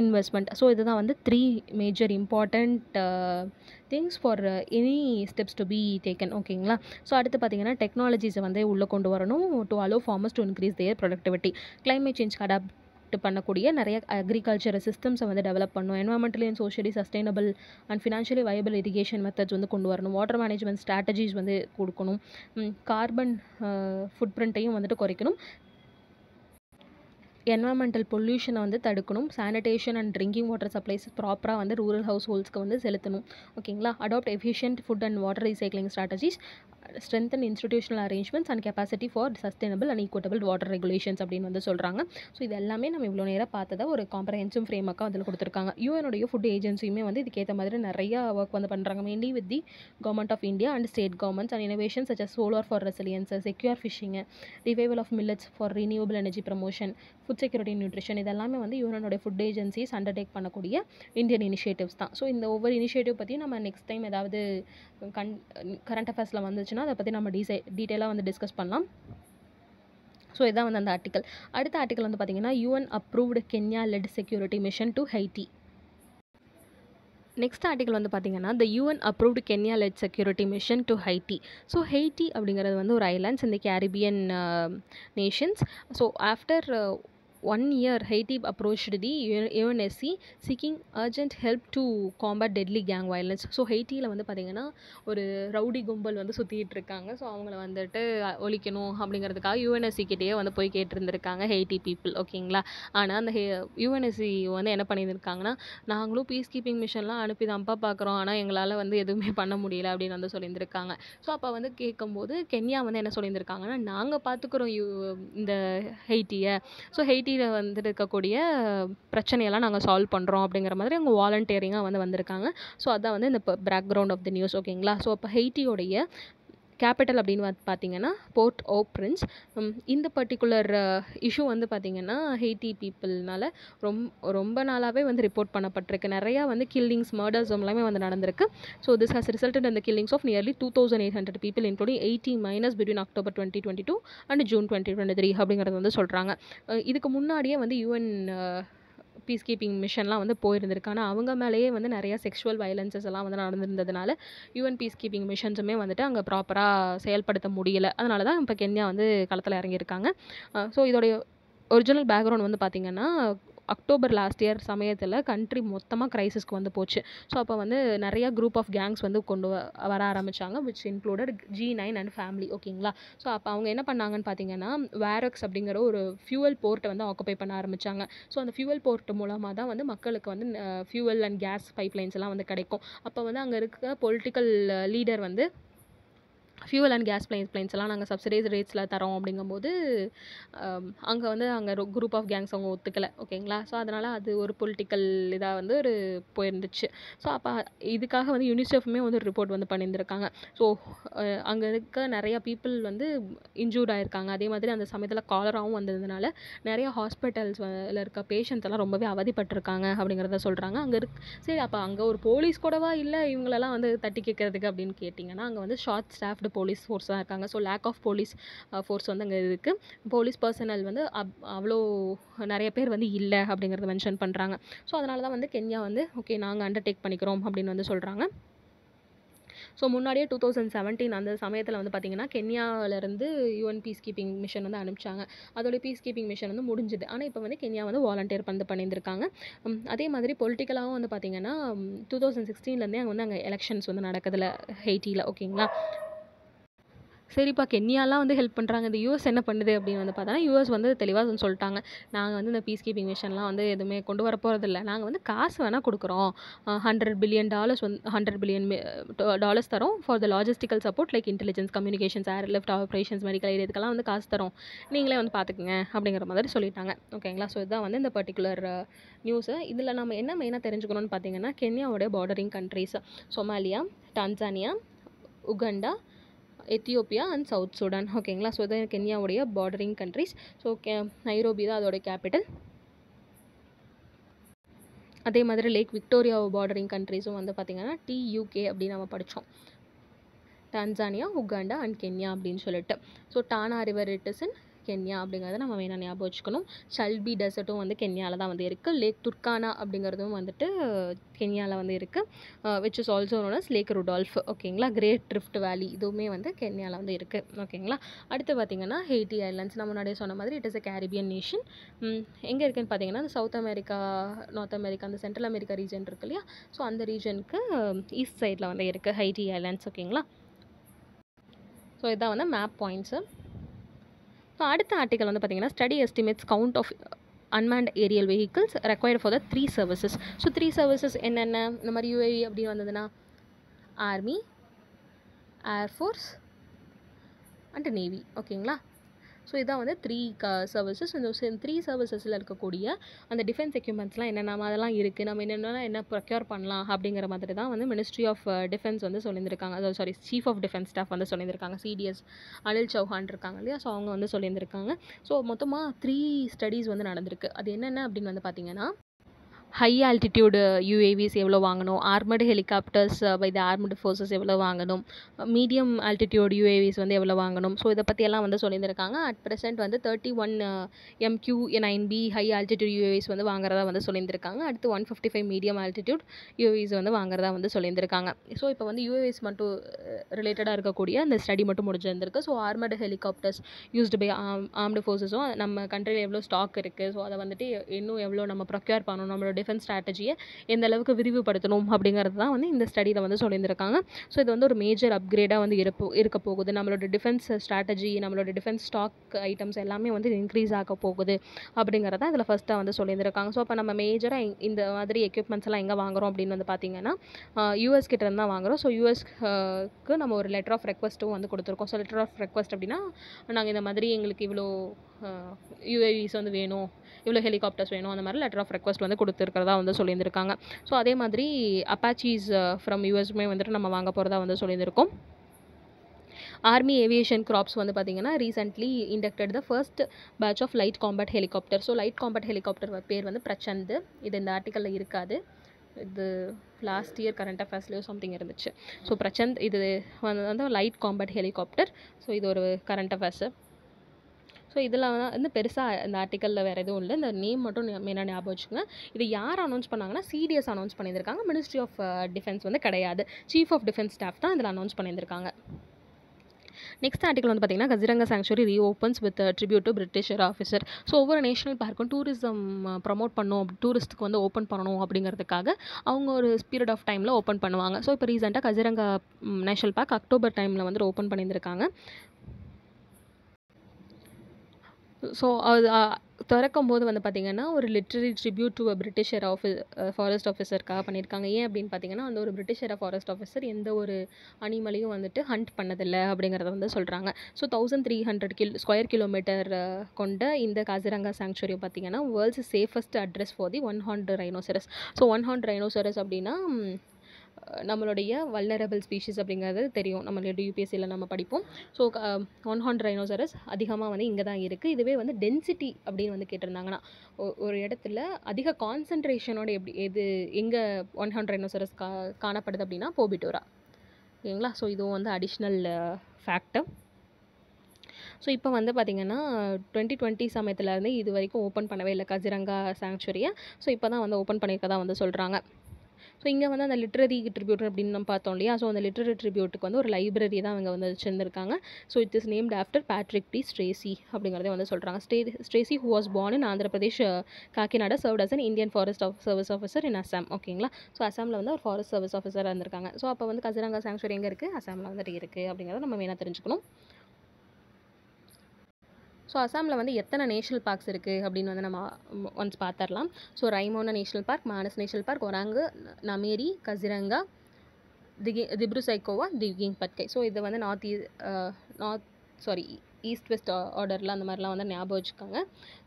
S1: investment so இதுதான் வந்து three major important things for any steps to be taken ஓகேங்களா ஸோ அடுத்து பார்த்தீங்கன்னா டெக்னாலஜிஸை வந்து உள்ளே கொண்டு வரணும் to allow farmers to increase their productivity climate change adapt பண்ணக்கூடிய நிறைய அக்ரிகல்ச்சர் சிஸ்டம்ஸை வந்து டெவலப் பண்ணணும் environmentally and socially sustainable and financially viable irrigation methods வந்து கொண்டு வரணும். வாட்டர் மேனேஜ்மெண்ட் ஸ்ட்ராட்டஜிஸ் வந்து கொடுக்கணும். கார்பன் ஃபுட் பிரிண்ட்டையும் வந்துட்டு குறைக்கணும். என்வரன்மெண்டல் பொல்யூஷனை வந்து தடுக்கணும். Sanitation and drinking water supplies ப்ராப்பராக வந்து ரூரல் ஹவுஸ் ஹோல்ஸ்க்கு வந்து செலுத்தணும். ஓகேங்களா adapt efficient food and water recycling strategies strengthen institutional arrangements and capacity for sustainable and equitable water regulations அப்படின்னு வந்து சொல்கிறாங்க ஸோ இது எல்லாமே நம்ம இவ்வளோ நேரம் பார்த்ததை ஒரு காம்ப்ரஹென்சிவ் ஃப்ரேமாக்காக அதில் கொடுத்துருக்காங்க. யூஎனுடைய ஃபுட் ஏஜென்சியுமே வந்து இதுக்கேற்ற மாதிரி நிறையா ஒர்க் வந்து பண்ணுறாங்க mainly with the government of India and state governments and innovation such as solar for resilience secure fishing revival of millets for renewable energy promotion food security nutrition இதெல்லாமே வந்து யூஎனோட ஃபுட் ஏஜென்சிஸ் அண்டர்டேக் பண்ணக்கூடிய Indian initiatives தான். So இந்த ஒவ்வொரு initiative பற்றியும் நம்ம next time ஏதாவது கன் கரண்ட் அஃபேர்ஸில் இருந்துச்சுன்னா அதை பற்றி நம்ம டீசை டீட்டெயிலாக வந்து டிஸ்கஸ் பண்ணலாம். ஸோ இதான் வந்து அந்த ஆர்டிக்கல் அடுத்த ஆர்டிக்கல் வந்து பார்த்தீங்கன்னா UN approved Kenya led security mission to Haiti next article வந்து பார்த்தீங்கன்னா the UN approved Kenya led security mission to Haiti so Haiti அப்படிங்கிறது வந்து ஒரு ஐலாண்ட்ஸ் இந்த Caribbean nations so after one year Haiti approached the UNSC seeking urgent help to combat deadly gang violence so ஹைட்டியில் வந்து பார்த்திங்கன்னா ஒரு rowdy கும்பல் வந்து சுற்றிட்டு இருக்காங்க. ஸோ அவங்கள வந்துட்டு ஒழிக்கணும் அப்படிங்கிறதுக்காக யுஎன்எஸ்சி கிட்டேயே வந்து போய் கேட்டிருந்துருக்காங்க ஹெய்டி பீப்புள் ஓகேங்களா ஆனால் அந்த யுஎன்எஸ்சி வந்து என்ன பண்ணியிருக்காங்கன்னா நாங்களும் பீஸ் கீப்பிங் மிஷன்லாம் அனுப்பி தான்ப்பா பார்க்குறோம் ஆனால் எங்களால் வந்து எதுவுமே பண்ண முடியல அப்படின்னு வந்து சொல்லியிருந்திருக்காங்க. ஸோ அப்போ வந்து கேட்கும்போது கென்யா வந்து என்ன சொல்லியிருந்திருக்காங்கன்னா நாங்கள் பார்த்துக்குறோம் யூ இந்த ஹெய்ட்டியை ஸோ ஹெய்ட்டி சொசைட்டியில் வந்துட்டு இருக்கக்கூடிய பிரச்சனையெல்லாம் நாங்கள் சால்வ் பண்ணுறோம் அப்படிங்கிற மாதிரி அவங்க வாலண்டியரிங்காக வந்து வந்திருக்காங்க. ஸோ அதான் வந்து இந்த பேக்ரவுண்ட் ஆஃப் த நியூஸ் ஓகேங்களா ஸோ அப்போ ஹெய்ட்டியோடைய கேபிட்டல் அப்படின்னு பார்த்தீங்கன்னா போர்ட் ஓ பிரின்ஸ் இந்த பர்டிகுலர் இஷ்யூ வந்து பார்த்திங்கன்னா ஹெய்டி பீப்புள்னால ரொம்ப ரொம்ப நாளாகவே வந்து ரிப்போர்ட் பண்ணப்பட்டிருக்கு. நிறையா வந்து கில்லிங்ஸ் மர்டர்ஸ் எல்லாமே வந்து நடந்திருக்கு. So this has resulted in the killings of nearly two thousand eight hundred people including eighty minors between October twenty twenty two and June twenty twenty three அப்படிங்கிறது வந்து சொல்கிறாங்க இதுக்கு முன்னாடியே வந்து யூஎன் பீஸ் கீப்பிங் மிஷன்லாம் வந்து போயிருந்திருக்கு. ஆனால் அவங்க மேலேயே வந்து நிறையா செக்ஷுவல் வயலன்சஸ் எல்லாம் வந்து நடந்திருந்ததுனால யூஎன் பீஸ் கீப்பிங் மிஷன்ஸுமே வந்துட்டு அங்கே ப்ராப்பராக செயல்படுத்த முடியல. அதனால தான் இப்போ கென்யா வந்து களத்தில் இறங்கியிருக்காங்க. ஸோ இதோடைய ஒரிஜினல் பேக்ரவுண்ட் வந்து பார்த்திங்கன்னா அக்டோபர் லாஸ்ட் இயர் சமயத்தில் கண்ட்ரி மொத்தமாக க்ரைசிஸ்க்கு வந்து போச்சு. ஸோ அப்போ வந்து நிறையா குரூப் ஆஃப் கேங்ஸ் வந்து கொண்டு வர ஆரம்பித்தாங்க which included G nine and family ஓகேங்களா ஸோ அப்போ அவங்க என்ன பண்ணாங்கன்னு பார்த்தீங்கன்னா வேரக்ஸ் அப்படிங்கிற ஒரு ஃபியூவல் போர்ட்டை வந்து ஆக்குப்பை பண்ண ஆரம்பித்தாங்க ஸோ அந்த ஃபியூவல் போர்ட் மூலமாக தான் வந்து மக்களுக்கு வந்து ஃபியூவல் அண்ட் கேஸ் பைப்லைன்ஸ் எல்லாம் வந்து கிடைக்கும். அப்போ வந்து அங்கே இருக்க பொலிட்டிக்கல் லீடர் வந்து fuel and gas prices prices எல்லாம் நாங்கள் சப்சிடைஸ் ரேட்ஸில் தரோம் அப்படிங்கும்போது அங்கே வந்து அங்கே குரூப் ஆஃப் கேங்ஸ் அவங்க ஒத்துக்கலை ஓகேங்களா ஸோ அதனால் அது ஒரு பொலிட்டிக்கல் இதாக வந்து ஒரு போயிருந்துச்சு. ஸோ அப்போ இதுக்காக வந்து யூனிசெஃப்மே வந்து ஒரு ரிப்போர்ட் வந்து பண்ணியிருந்திருக்காங்க. ஸோ அங்கே இருக்க நிறையா பீப்புள் வந்து இன்ஜூர்ட் ஆயிருக்காங்க. அதே மாதிரி அந்த சமயத்தில் காலராகவும் வந்ததுனால நிறையா ஹாஸ்பிட்டல்ஸ் இருக்க பேஷண்ட்ஸ் எல்லாம் ரொம்பவே அவதிப்பட்டிருக்காங்க அப்படிங்கிறத சொல்கிறாங்க அங்கே இருக்கு சரி அப்போ அங்கே ஒரு போலீஸ் கூடவா இல்லை இவங்களெல்லாம் வந்து தட்டி கேட்கறதுக்கு அப்படின்னு கேட்டிங்கன்னா அங்கே வந்து ஷார்ட் ஸ்டாஃப்டு போலீஸ் ஃபோர்ஸாக இருக்காங்க. So lack of police force வந்து அங்கே இருக்குது போலீஸ் பர்சனல் வந்து அப் அவ்வளோ நிறைய பேர் வந்து இல்லை அப்படிங்கிறத மென்ஷன் பண்ணுறாங்க ஸோ அதனால தான் வந்து கென்யா வந்து ஓகே நாங்கள் அண்டர்டேக் பண்ணிக்கிறோம் அப்படின்னு வந்து சொல்கிறாங்க ஸோ முன்னாடியே டூ தௌசண்ட் செவன்டீன் அந்த சமயத்தில் வந்து பார்த்திங்கன்னா கென்யாவிலேருந்து யூஎன் பீஸ் கீப்பிங் மிஷன் வந்து அனுப்பிச்சாங்க. அதோட பீஸ் கீப்பிங் மிஷன் வந்து முடிஞ்சுது. ஆனால் இப்போ வந்து கென்யா வந்து வாலண்டியர் வந்து பண்ணியிருந்திருக்காங்க. அதே மாதிரி பொலிட்டிக்கலாகவும் வந்து பார்த்திங்கன்னா டூ தௌசண்ட் சிக்ஸ்டீன்லேருந்தே அங்கே வந்து அங்கே எலெக்ஷன்ஸ் வந்து நடக்குதுல ஹெய்ட்டியில் ஓகேங்களா சரிப்பா கென்யாலாம் வந்து ஹெல்ப் பண்ணுறாங்க இந்த யூஎஸ் என்ன பண்ணுது அப்படின்னு வந்து பார்த்தோன்னா யூஎஸ் வந்து தெளிவாக வந்து சொல்லிட்டாங்க. நாங்கள் வந்து இந்த பீஸ் கீப்பிங் மிஷன்லாம் வந்து எதுவுமே கொண்டு வர போகிறதில்ல நாங்கள் வந்து காசு வேணால் கொடுக்குறோம். ஹண்ட்ரட் பில்லியன் டாலர்ஸ் வந்து ஹண்ட்ரட் பில்லியன் டாலர்ஸ் தரோம். For the logistical support like intelligence communications airlift operations medical area இதுக்கெல்லாம் வந்து காசு தரோம். நீங்களே வந்து பார்த்துக்குங்க அப்படிங்கிற மாதிரி சொல்லிட்டாங்க. ஓகேங்களா ஸோ இதுதான் வந்து இந்த பர்டிகுலர் நியூஸு இதில் நம்ம என்ன மெயினாக தெரிஞ்சுக்கணும்னு பார்த்தீங்கன்னா கென்யாவோடைய bordering countries Somalia Tanzania Uganda Ethiopia and South Sudan ஓகேங்களா ஸோ இதான் கென்யாவுடைய bordering countries so K Nairobi தான் அதோடைய கேபிட்டல் அதே மாதிரி லேக் விக்டோரியா பார்டரிங் கண்ட்ரிஸும் வந்து பார்த்திங்கன்னா டியூகே அப்படின்னு நம்ம படித்தோம் டான்சானியா உகாண்டா அண்ட் கென்யா அப்படின்னு சொல்லிட்டு. So Tana River it is in Kenya அப்படிங்கிறத நம்ம வேணால் ஞாபகம் வச்சுக்கணும். ஷல்பி டெசர்ட்டும் வந்து கென்யாவில் தான் வந்து இருக்குது லேக் துர்கானா அப்படிங்கிறதும் வந்துட்டு கென்யாவில் வந்து இருக்குது which is also known as Lake Rudolf ஓகேங்களா கிரேட் ட்ரிஃப்ட் வேலி இதுவுமே வந்து கென்யாவில் வந்து இருக்குது ஓகேங்களா அடுத்து பார்த்திங்கன்னா ஹெய்டி ஐலாண்ட்ஸ் நான் முன்னாடியே சொன்ன மாதிரி it is a Caribbean nation எங்கே இருக்குன்னு பார்த்தீங்கன்னா சவுத் அமெரிக்கா நார்த் அமெரிக்கா அந்த சென்ட்ரல் அமெரிக்கா ரீஜன் இருக்கு இல்லையா? ஸோ அந்த ரீஜனுக்கு ஈஸ்ட் சைடில் வந்து இருக்குது ஹைட்டி ஐலாண்ட்ஸ் ஓகேங்களா ஸோ இதான் வந்து மேப் பாயிண்ட்ஸு ஸோ அடுத்த ஆர்டிக்கல் வந்து பார்த்திங்கன்னா study estimates count of unmanned aerial vehicles required for the three services so three services என்னென்ன? இந்த மாதிரி யூஏவி அப்படின்னு வந்ததுன்னா army air force and navy ஓகேங்களா ஸோ இதான் வந்து த்ரீ க சர்வீசஸ் இந்த த்ரீ சர்வீசஸில் இருக்கக்கூடிய அந்த டிஃபென்ஸ் எக்யூப்மெண்ட்ஸ்லாம் என்னென்ன அதெல்லாம் இருக்குது நம்ம என்னென்ன என்ன ப்ரொக்யூர் பண்ணலாம் அப்படிங்கிற மாதிரி தான் வந்து மினிஸ்ட்ரி ஆஃப் டிஃபென்ஸ் வந்து சொல்லியிருந்திருக்காங்க. அதாவது sorry chief of defence staff வந்து சொல்லியிருந்திருக்காங்க. சிடிஎஸ் அனில் சௌஹான் இருக்காங்க இல்லையா? ஸோ அவங்க வந்து சொல்லியிருந்திருக்காங்க. ஸோ மொத்தமாக த்ரீ ஸ்டடீஸ் வந்து நடந்திருக்கு. அது என்னென்ன அப்படின்னு வந்து பார்த்தீங்கன்னா ஹை ஆல்டிடியூடு யூஏவிஸ் எவ்வளோ வாங்கணும்? Armed helicopters by the armed forces எவ்வளோ வாங்கணும்? மீடியம் ஆல்டிடியூட் யூஏவிஸ் வந்து எவ்வளோ வாங்கணும்? ஸோ இதை பற்றியெல்லாம் வந்து சொல்லியிருந்திருக்காங்க. அட் ப்ரெசென்ட் வந்து thirty one MQ nine B high altitude UAVs வந்து வாங்குறதா வந்து சொல்லியிருந்திருக்காங்க. அடுத்து one fifty five medium altitude UAVs வந்து வாங்குறதா வந்து சொல்லியிருந்திருக்காங்க. ஸோ இப்போ வந்து யூஏவிஸ் மட்டும் uh, ரிலேட்டடாக இருக்கக்கூடிய அந்த ஸ்டடி மட்டும் முடிஞ்சிருந்திருக்கு. So armed helicopters used by um armed ஃபோர்ஸஸும் நம்ம கண்ட்ரியில் எவ்வளோ ஸ்டாக் இருக்குது ஸோ அதை வந்துட்டு இன்னும் எவ்வளோ நம்ம ப்ரொக்யூர் பண்ணணும்? நம்மளோட டிஃபென்ஸ் ஸ்ட்ராட்டஜியை எந்த அளவுக்கு விரிவுபடுத்தணும் அப்படிங்கிறது தான் வந்து இந்த ஸ்டடியில் வந்து சொல்லியிருந்திருக்காங்க. ஸோ இது வந்து ஒரு மேஜர் அப்கிரேடாக வந்து இருப்போ இருக்க போகுது. நம்மளோட டிஃபென்ஸ் ஸ்ட்ராட்டஜி நம்மளோட டிஃபென்ஸ் ஸ்டாக் ஐட்டம்ஸ் எல்லாமே வந்து இன்க்ரீஸ் ஆக போகுது அப்படிங்கிறத இதில் ஃபஸ்ட்டாக வந்து சொல்லியிருந்திருக்காங்க. ஸோ அப்போ நம்ம மேஜராக இந்த மாதிரி எக்யூப்மெண்ட்ஸ் எல்லாம் எங்கே வாங்குறோம் அப்படின்னு வந்து பார்த்தீங்கன்னா யூஎஸ் கிட்ட தான் வாங்குறோம். ஸோ யூஎஸ்க்கு நம்ம ஒரு லெட்டர் ஆஃப் ரெக்வஸ்ட்டும் வந்து கொடுத்துருக்கோம். ஸோ லெட்டர் ஆஃப் ரெக்வஸ்ட் அப்படின்னா நாங்கள் இந்த மாதிரி எங்களுக்கு இவ்வளோ யூஏவிஸ் வந்து வேணும் இவ்வளோ ஹெலிகாப்டர்ஸ் வேணும் அந்த மாதிரி லெட்டர் ஆஃப் ரெக்வஸ்ட் வந்து கொடுத்துருக்கிறதா வந்து சொல்லியிருந்திருக்காங்க. ஸோ அதே மாதிரி அப்பாச்சீஸ் ஃப்ரம் யூஎஸ்மே வந்துட்டு நம்ம வாங்க போகிறதா வந்து சொல்லியிருந்திருக்கோம். ஆர்மி ஏவியேஷன் கிராப்ஸ் வந்து பார்த்திங்கன்னா recently inducted the first batch of light combat helicopter so light combat helicopter பேர் வந்து பிரச்சந்த். இது இந்த ஆர்டிக்கலில் இருக்காது. இது லாஸ்ட் இயர் கரண்ட் அஃபேர்ஸ்லேயோ சம்திங் இருந்துச்சு. ஸோ பிரச்சந்த் இது வந்து வந்து லைட் காம்பேட் ஹெலிகாப்டர் ஸோ இது ஒரு கரண்ட் அஃபேர்ஸு ஸோ இதில் வந்து பெருசாக இந்த ஆர்டிக்கலில் வேறு எதுவும் இல்லை. இந்த நேம் மட்டும் மெயினாக ஞாபகம் வச்சுக்கோங்க. இது யார் அனௌன்ஸ் பண்ணாங்கன்னா சிடிஎஸ் அனௌன்ஸ் பண்ணியிருக்காங்க மினிஸ்ட்ரி ஆஃப் டிஃபென்ஸ் வந்து கிடையாது. சீஃப் ஆஃப் டிஃபென்ஸ் ஸ்டாஃப் தான் இதில் அனௌன்ஸ் பண்ணியிருக்காங்க நெக்ஸ்ட் ஆர்டிகல் வந்து பார்த்தீங்கன்னா Kaziranga sanctuary reopens with tribute to Britisher officer so ஒவ்வொரு நேஷனல் பார்க்கும் டூரிசம் ப்ரமோட் பண்ணணும். டூரிஸ்ட்டுக்கு வந்து ஓப்பன் பண்ணணும் அப்படிங்கிறதுக்காக அவங்க ஒரு பீரியட் ஆஃப் டைமில் ஓப்பன் பண்ணுவாங்க. ஸோ இப்போ ரீசெண்டாக கசிரங்கா நேஷனல் பார்க் அக்டோபர் டைமில் வந்து ஓப்பன் பண்ணியிருக்காங்க ஸோ அது திறக்கும் போது வந்து பார்த்திங்கன்னா ஒரு literary tribute to a Britisher ஆஃபி forest ஆஃபீஸருக்காக பண்ணியிருக்காங்க. ஏன் அப்படின்னு பார்த்தீங்கன்னா அந்த ஒரு பிரிட்டிஷர் ஃபாரஸ்ட் ஆஃபீஸர் எந்த ஒரு அனிமலையும் வந்துட்டு ஹண்ட் பண்ணதில்லை அப்படிங்கிறத வந்து சொல்கிறாங்க ஸோ தௌசண்ட் த்ரீ ஹண்ட்ரட் கில் ஸ்கொயர் கிலோமீட்டர் கொண்ட இந்த காசிரங்கா சாங்சுரி பார்த்தீங்கன்னா world's safest address for the one horned rhinoceros so one horned rhinoceros அப்படின்னா நம்மளுடைய வல்னரபிள் ஸ்பீஷிஸ் அப்படிங்கிறது தெரியும். நம்மளுடைய யூபிஎஸ்சியில் நம்ம படிப்போம். ஸோ ஒன் ஹார்ன் ரைனோசரஸ் அதிகமாக வந்து இங்கே தான் இருக்குது இதுவே வந்து டென்சிட்டி அப்படின்னு வந்து கேட்டிருந்தாங்கன்னா ஒரு இடத்துல அதிக கான்சன்ட்ரேஷனோட எப்படி எது எங்கே ஒன் ஹார்ன் ரைனோசரஸ் கா காணப்படுது அப்படின்னா போபிட்டோரா ஓகேங்களா ஸோ இதுவும் வந்து அடிஷ்னல் ஃபேக்டர் ஸோ இப்போ வந்து பார்த்திங்கன்னா டுவெண்ட்டி டுவெண்ட்டி சமயத்துலேருந்து இது வரைக்கும் ஓப்பன் பண்ணவே இல்லை. கஜிரங்கா சாங்சுரியை ஸோ இப்போ தான் வந்து ஓப்பன் பண்ணியிருக்கதா வந்து சொல்கிறாங்க ஸோ இங்கே வந்து அந்த லிட்ரரி ட்ரிபியூட்டர் அப்படின்னு நம்ம பார்த்தோம் இல்லையா? ஸோ அந்த லிட்ரரி ட்ரிபியூட்டுக்கு வந்து ஒரு லைப்ரரி தான் அவங்க வந்து வச்சுருந்துருக்காங்க. So it is named after Patrick D Stracey அப்படிங்கிறதே வந்து சொல்கிறாங்க stay Stracey who was born in Andhra Pradesh Kakinada served as an Indian forest of service officer in Assam ஓகேங்களா ஸோ அசாமில் வந்து ஒரு ஃபாரஸ்ட் சர்வீஸ் ஆஃபீஸராக இருந்திருக்காங்க. ஸோ அப்போ வந்து கசிரங்கா சாங்சுரி எங்கே இருக்குது அசாமில் வந்துட்டு இருக்குது அப்படிங்கிறத நம்ம மெயினாக தெரிஞ்சுக்கணும். ஸோ அசாமில் வந்து எத்தனை நேஷனல் பார்க்ஸ் இருக்குது அப்படின்னு வந்து நம்ம ஒன்ஸ் பார்த்துடலாம் so Raimona national park Manas national park Orang Nameri Kaziranga திகி Dibru Saikhowa திகிங் பட்கை ஸோ இது வந்து நார்த் ஈ நார்த் சாரி ஈஸ்ட் வெஸ்ட் ஆர்டரில் அந்த மாதிரிலாம் வந்து ஞாபகம் வச்சுக்கோங்க.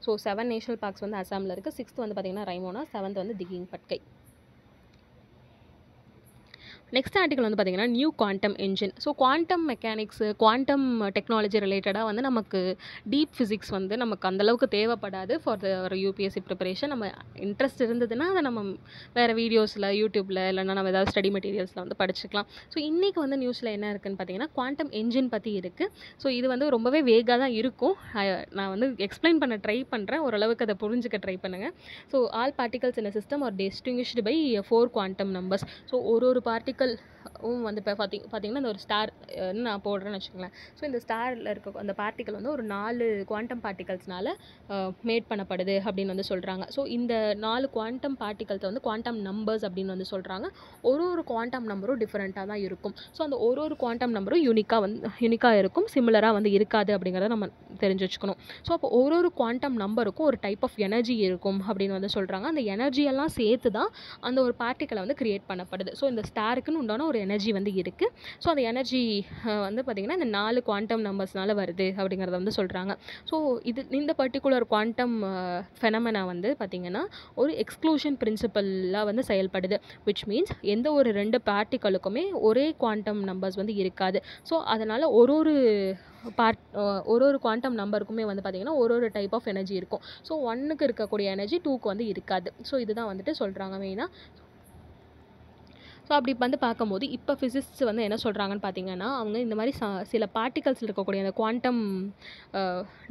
S1: ஸோ செவன் நேஷனல் பார்க்ஸ் வந்து அசாமில் இருக்குது சிக்ஸ்த் வந்து பார்த்திங்கன்னா ரைமோனா செவன்த் வந்து திகிங் பட்கை நெக்ஸ்ட் ஆர்டிகல் வந்து பார்த்திங்கன்னா new quantum engine so quantum mechanics quantum technology ரிலேட்டடாக வந்து நமக்கு டீப் ஃபிசிக்ஸ் வந்து நமக்கு அந்தளவுக்கு தேவைப்படாது. ஃபார் த ஒரு யூபிஎஸ்சி ப்ரிப்பரேஷன் நம்ம இன்ட்ரெஸ்ட் இருந்ததுன்னா அதை நம்ம வேறு வீடியோஸில் யூடியூப்பில் இல்லைன்னா நம்ம ஏதாவது ஸ்டடி மெட்டீரியல்ஸில் வந்து படிச்சுக்கலாம். ஸோ இன்றைக்கி வந்து நியூஸில் என்ன இருக்குதுன்னு பார்த்தீங்கன்னா குவாண்டம் என்ஜின் பற்றி இருக்குது ஸோ இது வந்து ரொம்பவே வேகாக தான் இருக்கும். நான் வந்து எக்ஸ்பிளைன் பண்ண ட்ரை பண்ணுறேன் ஓரளவுக்கு அதை புரிஞ்சுக்க ட்ரை பண்ணுங்கள் so all particles in system are distinguished by four quantum numbers so ஒரு ஒரு article பார்ட்டிக்கல் வந்து இப்போ பார்த்தி பார்த்தீங்கன்னா இந்த ஒரு ஸ்டார் நான் போடுறேன்னு வச்சுக்கோங்களேன். ஸோ இந்த ஸ்டாரில் இருக்க அந்த பார்ட்டிக்கல் வந்து ஒரு நாலு குவாண்டம் பார்ட்டிகல்ஸ்னால மேட் பண்ணப்படுது அப்படின்னு வந்து சொல்கிறாங்க ஸோ இந்த நாலு குவாண்டம் பார்ட்டிகல்ஸை வந்து குவாண்டம் நம்பர்ஸ் அப்படின்னு வந்து சொல்கிறாங்க ஒரு ஒரு குவாண்டம் நம்பரும் டிஃப்ரெண்ட்டாக தான் இருக்கும். ஸோ அந்த ஒரு ஒரு குவாண்டம் நம்பரும் யூனிக்காக வந்து யூனிக்காக இருக்கும். சிமிலராக வந்து இருக்காது அப்படிங்கிறத நம்ம தெரிஞ்சு வச்சுக்கணும். ஸோ அப்போ ஒரு ஒரு குவாண்டம் நம்பருக்கும் ஒரு டைப் ஆஃப் எனர்ஜி இருக்கும் அப்படின்னு வந்து சொல்கிறாங்க அந்த எனர்ஜியெல்லாம் சேர்த்து தான் அந்த ஒரு பார்ட்டிக்கலை வந்து கிரியேட் பண்ணப்படுது. ஸோ இந்த ஸ்டாருக்குன்னு உண்டான ஒரு எனர்ஜி வந்து இருக்குது ஸோ அந்த எனர்ஜி வந்து பார்த்திங்கன்னா இந்த நாலு குவாண்டம் நம்பர்ஸ்னால வருது அப்படிங்கிறத வந்து சொல்கிறாங்க ஸோ இது இந்த பர்டிகுலர் குவாண்டம் ஃபெனமெனா வந்து பார்த்திங்கன்னா ஒரு எக்ஸ்க்ளூஷன் பிரின்சிபலாக வந்து செயல்படுது. விச் மீன்ஸ் எந்த ஒரு ரெண்டு பார்ட்டிகளுக்குமே ஒரே குவாண்டம் நம்பர்ஸ் வந்து இருக்காது. ஸோ அதனால் ஒரு ஒரு பார்ட் ஒரு ஒரு குவாண்டம் நம்பருக்குமே வந்து பார்த்திங்கன்னா ஒரு ஒரு டைப் ஆஃப் எனர்ஜி இருக்கும். ஸோ ஒன்னுக்கு இருக்கக்கூடிய எனர்ஜி டூக்கு வந்து இருக்காது. ஸோ இதுதான் வந்துட்டு சொல்கிறாங்க மெயினாக ஸோ அப்படி வந்து பார்க்கும்போது இப்போ ஃபிசிக்ஸ் வந்து என்ன சொல்கிறாங்கன்னு பார்த்தீங்கன்னா அவங்க இந்த மாதிரி ச சில பார்ட்டிகல்ஸில் இருக்கக்கூடிய அந்த குவாண்டம்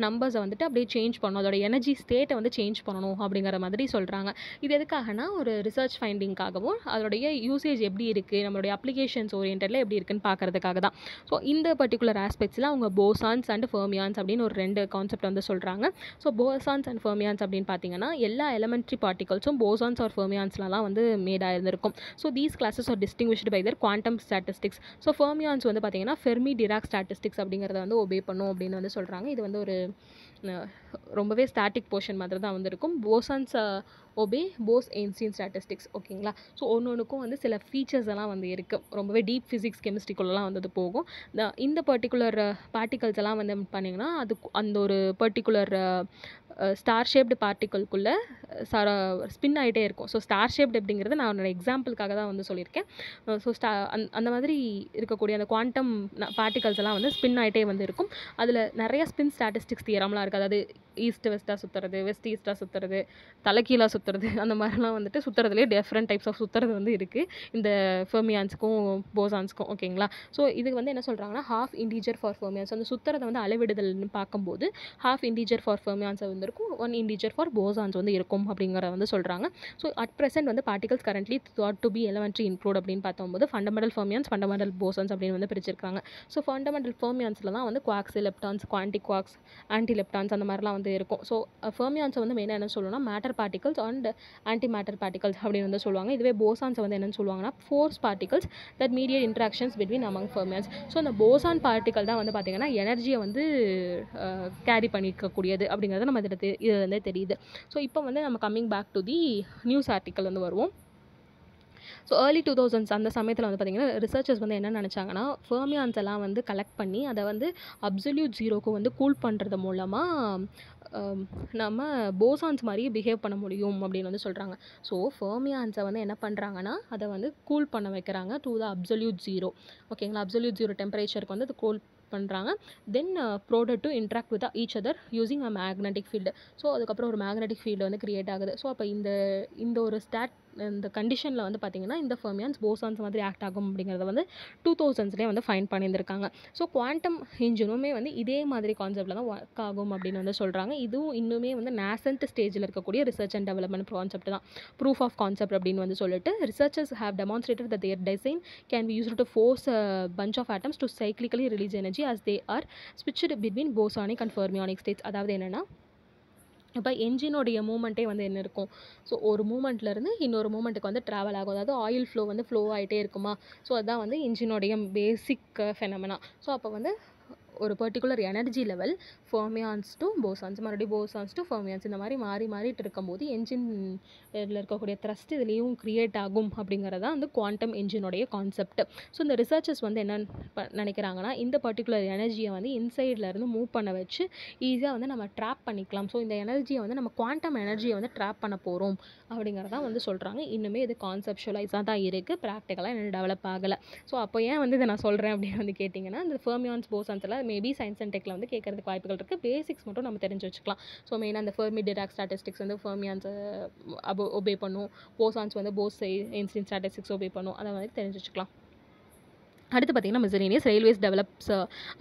S1: நம்பர்ஸை வந்துட்டு அப்படியே சேஞ்ச் பண்ணணும். அதோட எனர்ஜி ஸ்டேட்டை வந்து சேஞ்ச் பண்ணணும் அப்படிங்கிற மாதிரி சொல்கிறாங்க இது எதுக்காகனா ஒரு ரிசர்ச் ஃபைண்டிங்காகவும் அதோடைய யூசேஜ் எப்படி இருக்குது நம்மளுடைய அப்ளிகேஷன்ஸ் ஓரியன்டில் எப்படி இருக்குன்னு பார்க்கறதுக்காக தான். ஸோ இந்த பர்டிகுலர் ஆஸ்பெக்ட்ஸில் அவங்க போசான்ஸ் அண்ட் ஃபெர்மியான்ஸ் அப்படின்னு ஒரு ரெண்டு கான்செப்ட் வந்து சொல்கிறாங்க ஸோ போசான்ஸ் அண்ட் ஃபெர்மியான்ஸ் அப்படின்னு பார்த்தீங்கன்னா எல்லா எலமெண்ட்ரி பார்ட்டிகல்ஸும் போசான்ஸ் ஆர் ஃபெர்மியான்ஸ்லாம் வந்து made ஆயிருந்திருக்கும். So these classes are distinguished by their quantum statistics so fermions வந்து பார்த்தீங்கன்னா ஃபெர்மி டிராக் ஸ்டாட்டிஸ்டிக்ஸ் அப்படிங்கிறத வந்து ஒபே பண்ணும் அப்படின்னு வந்து சொல்கிறாங்க இது வந்து ஒரு ரொம்பவே ஸ்டாட்டிக் போர்ஷன் மாதிரி தான் வந்திருக்கும். Bosons obey Bose Einstein statistics ஓகேங்களா ஸோ ஒன்று ஒன்றுக்கும் வந்து சில ஃபீச்சர்ஸ் எல்லாம் வந்து இருக்குது ரொம்பவே டீப் ஃபிசிக்ஸ் கெமிஸ்ட்ரிக்குள்ளலாம் வந்து போகும். இந்த இந்த பர்டிகுலர் பார்ட்டிகல்ஸ் எல்லாம் வந்து பண்ணிங்கன்னா அது அந்த ஒரு பர்டிகுலர் ஸ்டார் ஷேப்டு பார்ட்டிக்கல்குள்ளே சார ஸ்பின் ஆகிட்டே இருக்கும். ஸோ ஸ்டார் ஷேப்டு அப்படிங்கிறது நான் என்னோடய எக்ஸாம்பிளுக்காக தான் வந்து சொல்லியிருக்கேன். ஸோ ஸ்டா அந் அந்த மாதிரி இருக்கக்கூடிய அந்த குவாண்டம் பார்ட்டிகல்ஸ் எல்லாம் வந்து ஸ்பின் ஆகிட்டே வந்து இருக்கும். அதில் நிறைய ஸ்பின் ஸ்டாட்டிஸ்டிக்ஸ் தியரம்லாம் இருக்குது அதாவது ஈஸ்ட் வெஸ்ட்டாக சுற்றுறது வெஸ்ட் ஈஸ்ட்டாக சுற்றுறது தலைக்கீழாக சுற்றுறது அந்த மாதிரிலாம் வந்துட்டு சுற்றுறதுலேயே டிஃப்ரெண்ட் டைப்ஸ் ஆஃப் சுற்றுறது வந்து இருக்குது இந்த ஃபெர்மியான்ஸுக்கும் போசான்ஸுக்கும் ஓகேங்களா ஸோ இதுக்கு வந்து என்ன சொல்கிறாங்கன்னா ஹாஃப் இண்டீஜர் ஃபார் ஃபெர்மியான்ஸ் அந்த சுற்றுறதை வந்து அளவிடுதல்னு பார்க்கும்போது ஹாஃப் இண்டீஜர் ஃபார் ஃபெர்மியான்ஸ் வந்து இருக்கும் ஒன் இண்டீஜர் ஃபார் போசான்ஸ் வந்து இருக்கும் அப்படிங்கிறத வந்து சொல்கிறாங்க ஸோ அட் ப்ரெசென்ட் வந்து particles currently thought to be elementary include அப்படின்னு பார்த்தோம்போது ஃபண்டமெண்டல் ஃபெர்மியான்ஸ் ஃபண்டமெண்டல் போசான்ஸ் அப்படின்னு வந்து பிரிச்சிருக்காங்க. ஸோ ஃபண்டமெண்டல் ஃபெர்மியான்ஸில் தான் வந்து குவாக்ஸ் லெப்டான்ஸ் குவான்டி குவாக்ஸ் ஆன்டி லெப்டான்ஸ் அந்த மாதிரிலாம் வந்து வந்து இருக்கும். ஸோ ஃபெர்மியான்ஸை வந்து மெயினாக என்ன சொல்லணும்னா matter particles and anti matter particles அப்படின்னு வந்து சொல்லுவாங்க. இதுவே போசான்ஸை வந்து என்னென்னு சொல்லுவாங்கன்னா force particles that mediate interactions between among fermions so அந்த போசான் பார்ட்டிகல் தான் வந்து பார்த்திங்கன்னா எனர்ஜியை வந்து கேரி பண்ணியிருக்கக்கூடியது அப்படிங்கிறது நம்ம இதில் தெ- இது வந்து தெரியுது. ஸோ இப்போ வந்து நம்ம coming back to the news article வந்து வருவோம். ஸோ ஏர்லி டூ தௌசண்ட்ஸ் அந்த சமயத்தில் வந்து பார்த்திங்கன்னா ரிசர்ச்சர்ஸ் வந்து என்ன நினச்சாங்கன்னா ஃபெர்மியான்ஸ் எல்லாம் வந்து கலெக்ட் பண்ணி அதை வந்து அப்சல்யூட் ஜீரோக்கு வந்து கூல் பண்ணுறது மூலமாக நம்ம போசான்ஸ் மாதிரியே பிஹேவ் பண்ண முடியும் அப்படின்னு வந்து சொல்கிறாங்க ஸோ ஃபெர்மியான்ஸை வந்து என்ன பண்ணுறாங்கன்னா அதை வந்து கூல் பண்ண வைக்கிறாங்க டூ த அப்சல்யூட் ஜீரோ ஓகேங்களா அப்சல்யூட் ஜீரோ டெம்பரேச்சருக்கு வந்து அது கூல் பண்ணுறாங்க then product to interact with each other using a magnetic field so அதுக்கப்புறம் ஒரு மேக்னெட்டிக் ஃபீல்டு வந்து க்ரியேட் ஆகுது. ஸோ அப்போ இந்த இந்த ஒரு ஸ்டாட் இந்த கண்டிஷனில் வந்து பார்த்திங்கன்னா இந்த ஃபெர்மியான்ஸ் போசான்ஸ் மாதிரி ஆக்ட் ஆகும் அப்படிங்கிறத வந்து டூ தௌசண்ட்ஸ்லேயே வந்து ஃபைன் பண்ணியிருந்திருக்காங்க. ஸோ குவாண்டம் இன்ஜினுமே வந்து இதே மாதிரி கான்செப்டில் தான் ஒர்க் ஆகும் அப்படின்னு வந்து சொல்கிறாங்க இதுவும் இன்னுமே வந்து நேசன்ட் ஸ்டேஜில் இருக்கக்கூடிய ரிசர்ச் அண்ட் டெவலப்மெண்ட் கான்செப்ட் தான். ப்ரூஃப் ஆஃப் கான்செப்ட் அப்படின்னு வந்து சொல்லிட்டு researchers have demonstrated that their design can be use to force bunch of atoms to cyclically release energy as they are switched between bosonic and and fermionic அதாவது என்னென்னா இப்போ என்ஜினோடைய மூமெண்ட்டே வந்து என்ன இருக்கும்? ஸோ ஒரு மூமெண்ட்லேருந்து இன்னொரு மூமெண்ட்டுக்கு வந்து ட்ராவல் ஆகும். அதாவது ஆயில் ஃப்ளோ வந்து ஃப்ளோ ஆகிட்டே இருக்குமா? ஸோ அதுதான் வந்து இன்ஜினுடைய பேசிக் ஃபெனமெனா ஸோ அப்போ வந்து ஒரு particular energy level fermions to bosons மறுபடியும் போசான்ஸ் டு ஃபோமியான்ஸ் இந்த மாதிரி மாறி மாறிட்டு இருக்கும்போது என்ஜின் இதில் இருக்கக்கூடிய த்ரஸ்ட் இதுலேயும் க்ரியேட் ஆகும் அப்படிங்கிறதா வந்து குவாண்டம் என்ஜினுடைய கான்செப்ட் ஸோ இந்த ரிசர்ச்சர்ஸ் வந்து என்ன ப- நினைக்கிறாங்கன்னா இந்த பர்டிகுலர் எனர்ஜியை வந்து இன்சைட்லேருந்து மூவ் பண்ண வச்சு ஈஸியாக வந்து நம்ம ட்ராப் பண்ணிக்கலாம். ஸோ இந்த எனர்ஜியை வந்து நம்ம குவாண்டம் எனர்ஜியை வந்து ட்ராப் பண்ண போகிறோம் அப்படிங்கிறதா வந்து சொல்கிறாங்க இன்னுமே இது கான்செப்ஷுவலைஸாக தான் இருக்குது ப்ராக்டிக்கலாக இன்னும் டெவலப் ஆகலை. ஸோ அப்போ ஏன் வந்து இதை நான் சொல்கிறேன் அப்படின்னு வந்து கேட்டிங்கன்னா இந்த ஃபெர்மியான்ஸ் போசான்ஸ் எல்லாம் மேபி சயின்ஸ் அண்ட் டெக்கில் வந்து கேட்கறதுக்கு வாய்ப்புகள் இருக்குது பேசிக்ஸ் மட்டும் நம்ம தெரிஞ்சு வச்சுக்கலாம். ஸோ மெயினாக அந்த ஃபெர்மி டிராக் ஸ்டாட்டிஸ்டிக்ஸ் வந்து ஃபெர்மியான்ஸை அபோ ஒபே பண்ணும். போசான்ஸ் வந்து போஸ் இன்ஸ்டின் ஸ்டாட்டிஸ்டிக்ஸ் ஒபே பண்ணும். அதை வந்து தெரிஞ்சு வச்சுக்கலாம். அடுத்து பார்த்தீங்கன்னா மிசரேனியஸ் railways develops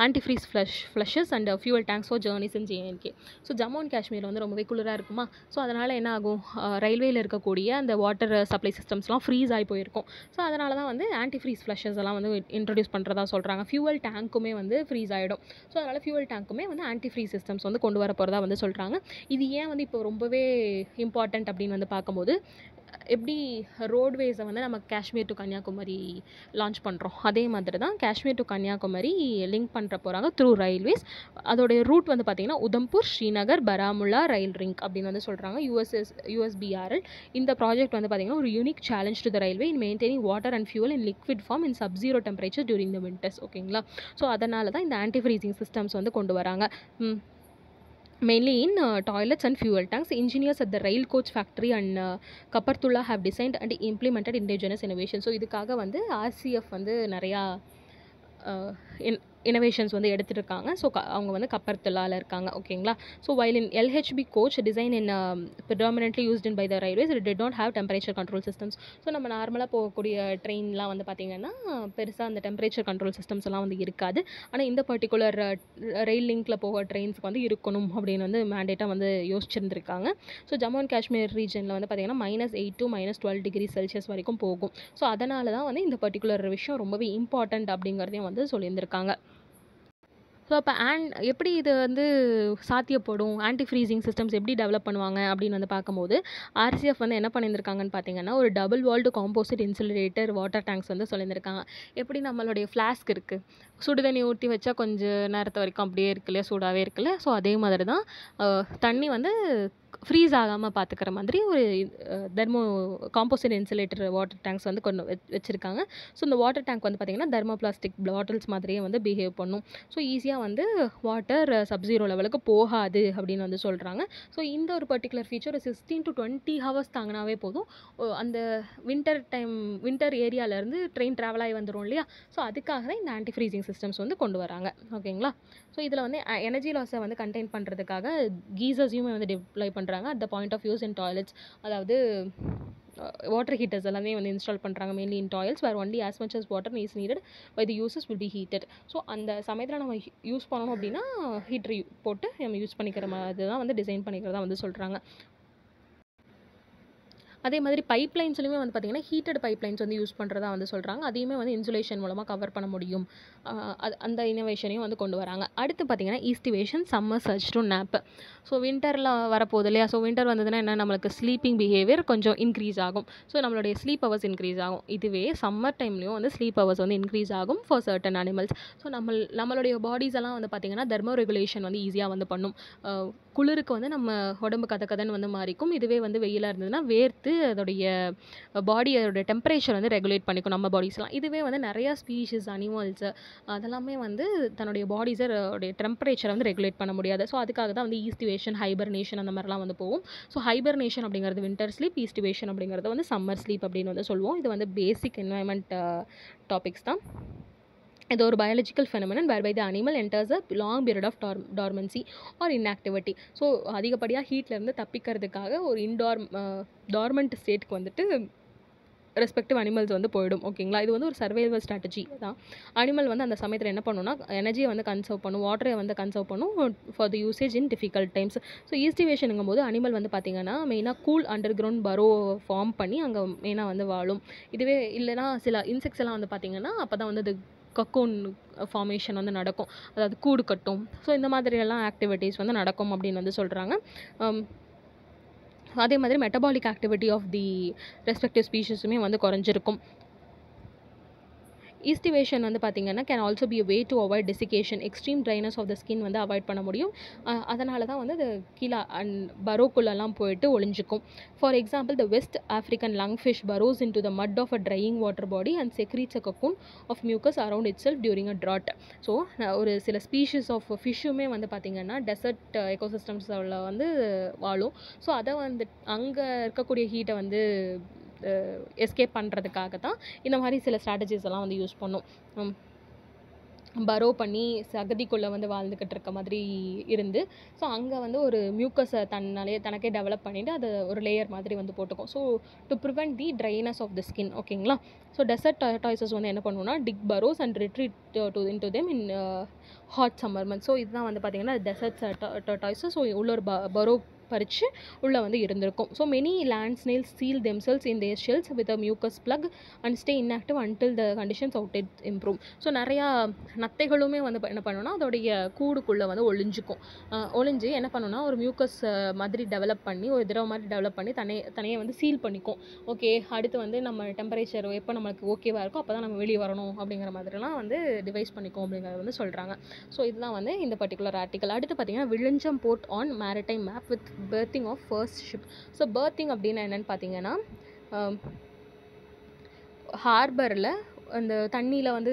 S1: antifreeze flush flushes and fuel tanks for journeys in J and K so Jammu and Kashmir வந்து ரொம்பவே குளிராக இருக்குமா? ஸோ அதனால் என்ன ஆகும்? Uh, ரயில்வேயில் இருக்கக்கூடிய அந்த வாட்டர் சப்ளை சிஸ்டம்ஸ்லாம் ஃப்ரீஸ் ஆகி போயிருக்கும். ஸோ அதனால தான் வந்து ஆன்டிஃப்ரீஸ் ஃப்ளஷஸ் எல்லாம் வந்து இன்ட்ரடியூஸ் பண்ணுறதா சொல்கிறாங்க ஃபியூவல் டேங்க்குமே வந்து ஃப்ரீஸ் ஆகிடும் ஸோ அதனால் ஃபியூவல் டேங்க்குமே வந்து ஆன்டிஃப்ரீஸ் சிஸ்டம்ஸ் வந்து கொண்டு வர போகிறதா வந்து சொல்கிறாங்க இது ஏன் வந்து இப்போ ரொம்பவே இம்பார்ட்டண்ட் அப்படின்னு வந்து பார்க்கும்போது எப்படி ரோட்வேஸை வந்து நம்ம காஷ்மீர் டு கன்னியாகுமரி லான்ச் பண்ணுறோம் அதே மாதிரி தான் காஷ்மீர் டு கன்னியாகுமரி லிங்க் பண்ணுற போகிறாங்க த்ரூ ரயில்வேஸ் அதோடைய ரூட் வந்து பார்த்திங்கன்னா உதம்பூர் ஸ்ரீநகர் பராமுல்லா ரயில் ரிங்க் அப்படின்னு வந்து சொல்கிறாங்க யூஎஸ்எஸ் யூஎஸ்பிஆர்எல் இந்த ப்ராஜெக்ட் வந்து பார்த்திங்கன்னா ஒரு unique challenge to the railway in maintaining water and fuel in liquid form in sub zero temperature during the winters ஓகேங்களா ஸோ அதனால தான் இந்த ஆன்டி ஃப்ரீசிங் சிஸ்டம்ஸ் வந்து கொண்டு வராங்க. Mainly in uh, toilets and fuel tanks. Engineers at the rail coach factory and uh, Kapartula have designed and implemented indigenous innovation. So இதுக்காக வந்து RCF வந்து நிறையா இனோவேஷன்ஸ் வந்து எடுத்துட்டு இருக்காங்க ஸோ அவங்க வந்து கப்பர்த்துலாவில் இருக்காங்க. ஓகேங்களா so while in LHB coach design in predominantly used in by the railways it did not have temperature control systems so நம்ம நார்மலாக போகக்கூடிய ட்ரெயின்லாம் வந்து பார்த்திங்கன்னா பெருசாக அந்த டெம்பரேச்சர் கண்ட்ரோல் சிஸ்டம்ஸ் எல்லாம் வந்து இருக்காது. ஆனால் இந்த பர்டிகுலர் ரயில் லிங்க்கில் போக ட்ரெயின்ஸ்க்கு வந்து இருக்கணும் அப்படின்னு வந்து மேண்டேட்டாக வந்து யோசிச்சிருந்துருக்காங்க. ஸோ ஜம்மு அண்ட் காஷ்மீர் ரீஜனில் வந்து பார்த்திங்கன்னா minus eight to minus twelve degree Celsius வரைக்கும் போகும். ஸோ அதனால தான் வந்து இந்த பர்டிகுலர் விஷயம் ரொம்பவே இம்பார்ட்டண்ட் அப்படிங்கிறதையும் வந்து சொல்லியிருந்திருக்காங்க. ஸோ அப்போ ஆன் எப்படி இது வந்து சாத்தியப்படும்? ஆன்டி ஃப்ரீசிங் சிஸ்டம்ஸ் எப்படி டெவலப் பண்ணுவாங்க? அப்படின்னு வந்து பார்க்கும்போது ஆர்சிஎஃப் வந்து என்ன பண்ணியிருந்திருக்காங்கன்னு பார்த்தீங்கன்னா ஒரு double walled composite insulator water tanks வந்து சொல்லியிருந்திருக்காங்க. எப்படி நம்மளுடைய ஃப்ளாஸ்க் இருக்குது சுடு தண்ணி ஊற்றி வச்சா கொஞ்சம் நேரத்து வரைக்கும் அப்படியே இருக்குல்ல சூடாகவே இருக்குல்ல? ஸோ அதே மாதிரி தான் தண்ணி வந்து ஃப்ரீஸ் ஆகாமல் பார்த்துக்கிற மாதிரி ஒரு thermo composite insulator water tanks வந்து கொண்டு வச்சுருக்காங்க. ஸோ இந்த வாட்டர் டேங்க் வந்து பார்த்திங்கன்னா தெர்மோ பிளாஸ்டிக் பாட்டில்ஸ் மாதிரியே வந்து பிஹேவ் பண்ணும். ஸோ ஈஸியாக வந்து வாட்டர் சப்ஜீரோ லெவலுக்கு போகாது அப்படின்னு வந்து சொல்கிறாங்க ஸோ இந்த ஒரு particular feature sixteen to twenty hours தாங்கினாவே போதும். ஓ, அந்த வின்டர் டைம் வின்டர் ஏரியாவிலேருந்து ட்ரெயின் ட்ராவல் ஆகி வந்துடும் இல்லையா? ஸோ அதுக்காக தான் இந்த ஆன்டி ஃப்ரீசிங் சிஸ்டம்ஸ் வந்து கொண்டு வராங்க. ஓகேங்களா ஸோ இதில் வந்து எனர்ஜி லாஸை வந்து கண்டெயின் பண்ணுறதுக்காக கீசர்ஸையுமே வந்து டிப்ளை பண்ணுறாங்க at the point of use in toilets அதாவது வாட்டர் ஹீட்டர்ஸ் எல்லாமே வந்து இன்ஸ்டால் பண்ணுறாங்க mainly in toilets where only as much as water is needed by the uses will be heated so அந்த சமயத்தில் நம்ம யூஸ் பண்ணணும் அப்படின்னா ஹீட்டர் போட்டு நம்ம யூஸ் பண்ணிக்கிற மாதிரி தான் வந்து டிசைன் பண்ணிக்கிறதா வந்து சொல்கிறாங்க அதே மாதிரி பைப்லைன்ஸ்லையுமே வந்து பார்த்திங்கன்னா ஹீட்டட் பைப் லைன்ஸ் வந்து யூஸ் பண்ணுறதா வந்து சொல்கிறாங்க அதையுமே வந்து இன்சுலேஷன் மூலமாக கவர் பண்ண முடியும். அது அந்த இனோவேஷனையும் வந்து கொண்டு வராங்க. அடுத்து பார்த்திங்கன்னா aestivation summer search to nap so வின்டர்லாம் வரப்போகுது இல்லையா? ஸோ வின்டர் வந்ததுன்னா என்ன? நம்மளுக்கு ஸ்லீப்பிங் பிஹேவியர் கொஞ்சம் இன்க்ரீஸ் ஆகும். ஸோ நம்மளுடைய ஸ்லீப் ஹவர்ஸ் இன்க்ரீஸ் ஆகும். இதுவே சம்மர் டைம்லேயும் வந்து ஸ்லீப் ஹவர்ஸ் வந்து இன்க்ரீஸ் ஆகும் ஃபார் சர்டன் அனிமல்ஸ் ஸோ நம்ம நம்மளுடைய பாடிஸ் எல்லாம் வந்து பார்த்திங்கன்னா தெர்மோ ரெகுலேஷன் வந்து ஈஸியாக வந்து பண்ணும். குளிருக்கு வந்து நம்ம உடம்பு கத கதன்னு வந்து மாறிக்கும். இதுவே வந்து வெயிலாக இருந்ததுன்னா வேர்த்து அதோடைய பாடி அதோட டெம்பரேச்சர் வந்து ரெகுலேட் பண்ணிக்கும் நம்ம பாடிஸ்லாம் இதுவே வந்து நிறையா ஸ்பீஷிஸ் அனிமல்ஸ் அதெல்லாமே வந்து தன்னுடைய பாடிஸை டெம்பரேச்சரை வந்து ரெகுலேட் பண்ண முடியாது. ஸோ அதுக்காக தான் வந்து ஈஸ்டிவேஷன் ஹைபர்னேஷன் அந்த மாதிரிலாம் வந்து போகும். ஸோ ஹைபர்னேஷன் அப்படிங்கிறது வின்டர் ஸ்லீப் ஈஸ்டிவேஷன் அப்படிங்கிறது வந்து சம்மர் ஸ்லீப் அப்படின்னு வந்து சொல்லுவோம். இது வந்து பேசிக் என்வாயன்மெண்ட் டாபிக்ஸ் தான். இது ஒரு biological phenomenon where by the animal enters a long period of dor dormancy or inactivity so அதிகப்படியாக ஹீட்லேருந்து தப்பிக்கிறதுக்காக ஒரு இன்டார் டார்மெண்ட் ஸ்டேட்டுக்கு வந்துட்டு ரெஸ்பெக்டிவ் அனிமல்ஸ் வந்து போயிடும் ஓகேங்களா இது வந்து ஒரு சர்வைவல் ஸ்ட்ராட்டஜி தான். அனிமல் வந்து அந்த சமயத்தில் என்ன பண்ணுன்னா எனர்ஜியை வந்து கன்சர்வ் பண்ணும் வாட்டரை வந்து கன்சர்வ் பண்ணும் for the usage in difficult times so ஈஸ்டிவேஷனுங்கும் போது அனிமல் வந்து பார்த்திங்கன்னா மெயினாக cool underground burrow form பண்ணி அங்கே மெயினாக வந்து வாழும். இதுவே இல்லைனா சில இன்செக்ட்ஸ் எல்லாம் வந்து பார்த்திங்கன்னா அப்போ தான் வந்து அது கக்கோன் ஃபார்மேஷன் வந்து நடக்கும். அதாவது கூடு கட்டும். ஸோ இந்த மாதிரியெல்லாம் ஆக்டிவிட்டீஸ் வந்து நடக்கும் அப்படின்னு வந்து சொல்கிறாங்க um, அதே மாதிரி metabolic activity of the respective ஸ்பீஷஸுமே வந்து குறைஞ்சிருக்கும். ஈஸ்டிவேஷன் வந்து பார்த்திங்கன்னா can also be way to avoid desiccation extreme dryness of the skin வந்து அவாய்ட் பண்ண முடியும். அதனால தான் வந்து அது கீழே அண்ட் பரோக்குள்ளெல்லாம் போயிட்டு ஒளிஞ்சிக்கும். For example the West African lungfish burrows in to the mud of a drying water body and secretes a cocoon of mucus around itself during a drought so ஒரு சில ஸ்பீஷிஸ் ஆஃப் ஃபிஷ்ஷுமே வந்து பார்த்திங்கன்னா dessert எக்கோசிஸ்டம்ஸில் வந்து வாழும். So அதை வந்து அங்கே இருக்கக்கூடிய ஹீட்டை வந்து எஸ்கேப் பண்ணுறதுக்காக தான் இந்த மாதிரி சில ஸ்ட்ராட்டஜிஸ் எல்லாம் வந்து யூஸ் பண்ணும். பரோ பண்ணி சகதிக்குள்ளே வந்து வாழ்ந்துக்கிட்டு இருக்க மாதிரி இருந்து ஸோ அங்கே வந்து ஒரு மியூக்கஸை தன்னாலே தனக்கே டெவலப் பண்ணிவிட்டு அதை ஒரு லேயர் மாதிரி வந்து போட்டுக்கும். So to prevent the dryness of the skin ஓகேங்களா ஸோ டெசர்ட் டாய்ஸஸ் வந்து என்ன பண்ணுவோம்னா dig burrows and retreat to in to them in hot summer month so இதுதான் வந்து பார்த்திங்கன்னா டெசர்ட் டாய்ஸஸ் ஸோ உள்ள ஒரு ப பரோ பறித்து உள்ளே வந்து இருந்திருக்கும். So many land snails seal themselves in their shells with a mucus plug and stay inactive until the conditions out it improve so நிறையா நத்தைகளுமே வந்து என்ன பண்ணுன்னா அதோடைய கூடுக்குள்ளே வந்து ஒளிஞ்சிக்கும். ஒளிஞ்சு என்ன பண்ணுன்னா ஒரு மியூக்கஸ் மாதிரி டெவலப் பண்ணி ஒரு திரவ மாதிரி டெவலப் பண்ணி தனி தனியாக வந்து சீல் பண்ணிக்கும். ஓகே அடுத்து வந்து நம்ம டெம்பரேச்சர் எப்போ நம்மளுக்கு ஓகேவாக இருக்கும் அப்போ தான் நம்ம வெளியே வரணும் அப்படிங்கிற மாதிரிலாம் வந்து டிவைஸ் பண்ணிக்கும் அப்படிங்கிறத வந்து சொல்கிறாங்க ஸோ இதுதான் வந்து இந்த பர்டிகுலர் ஆர்டிக்கல் அடுத்து பார்த்தீங்கன்னா Vizhinjam port on maritime map with berthing of first ship so berthing அப்படின்னா என்னென்னு பார்த்தீங்கன்னா um, ஹார்பரில் அந்த தண்ணியில் வந்து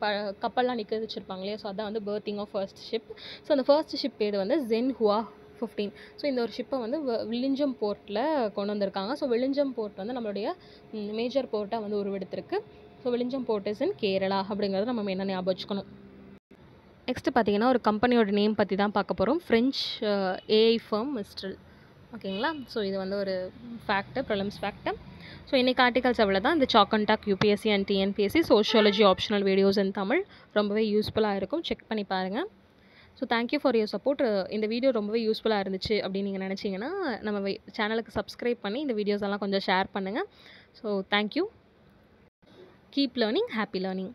S1: ப கப்பல்லாம் நிற்க வச்சுருப்பாங்க இல்லையா? ஸோ அதான் வந்து berthing of first ship so அந்த ஃபர்ஸ்ட் ஷிப் பேர் வந்து ஜென் ஹுவா ஃபிஃப்டீன் ஸோ இந்த ஒரு ஷிப்பை வந்து விழிஞ்சம் போர்ட்டில் கொண்டு வந்திருக்காங்க. ஸோ விழிஞ்சம் போர்ட் வந்து நம்மளுடைய மேஜர் போர்ட்டாக வந்து உருவெடுத்திருக்கு. So Vizhinjam port is in Kerala அப்படிங்கிறத நம்ம என்ன ஞாபகம் வச்சுக்கணும். நெக்ஸ்ட்டு பார்த்தீங்கன்னா ஒரு கம்பெனியோட நேம் பற்றி தான் பார்க்க போகிறோம் ஃப்ரெஞ்ச் ஏஐ ஃபர்ம் மிஸ்ட்ரல் ஓகேங்களா ஸோ இது வந்து ஒரு ஃபேக்ட்டு ப்ரிலிம்ஸ் ஃபேக்ட்டு ஸோ இன்றைக்கி ஆர்டிகல்ஸ் அவ்வளோ தான் இந்த chalk and talk UPSC and TNPSC sociology optional videos in Tamil ரொம்பவே யூஸ்ஃபுல்லாக இருக்கும். செக் பண்ணி பாருங்கள் so thank you for your support இந்த வீடியோ ரொம்பவே யூஸ்ஃபுல்லாக இருந்துச்சு அப்படின்னு நீங்கள் நினச்சிங்கன்னா நம்ம சேனலுக்கு சப்ஸ்கிரைப் பண்ணி இந்த வீடியோஸ் எல்லாம் கொஞ்சம் ஷேர் பண்ணுங்கள் so thank you keep learning happy learning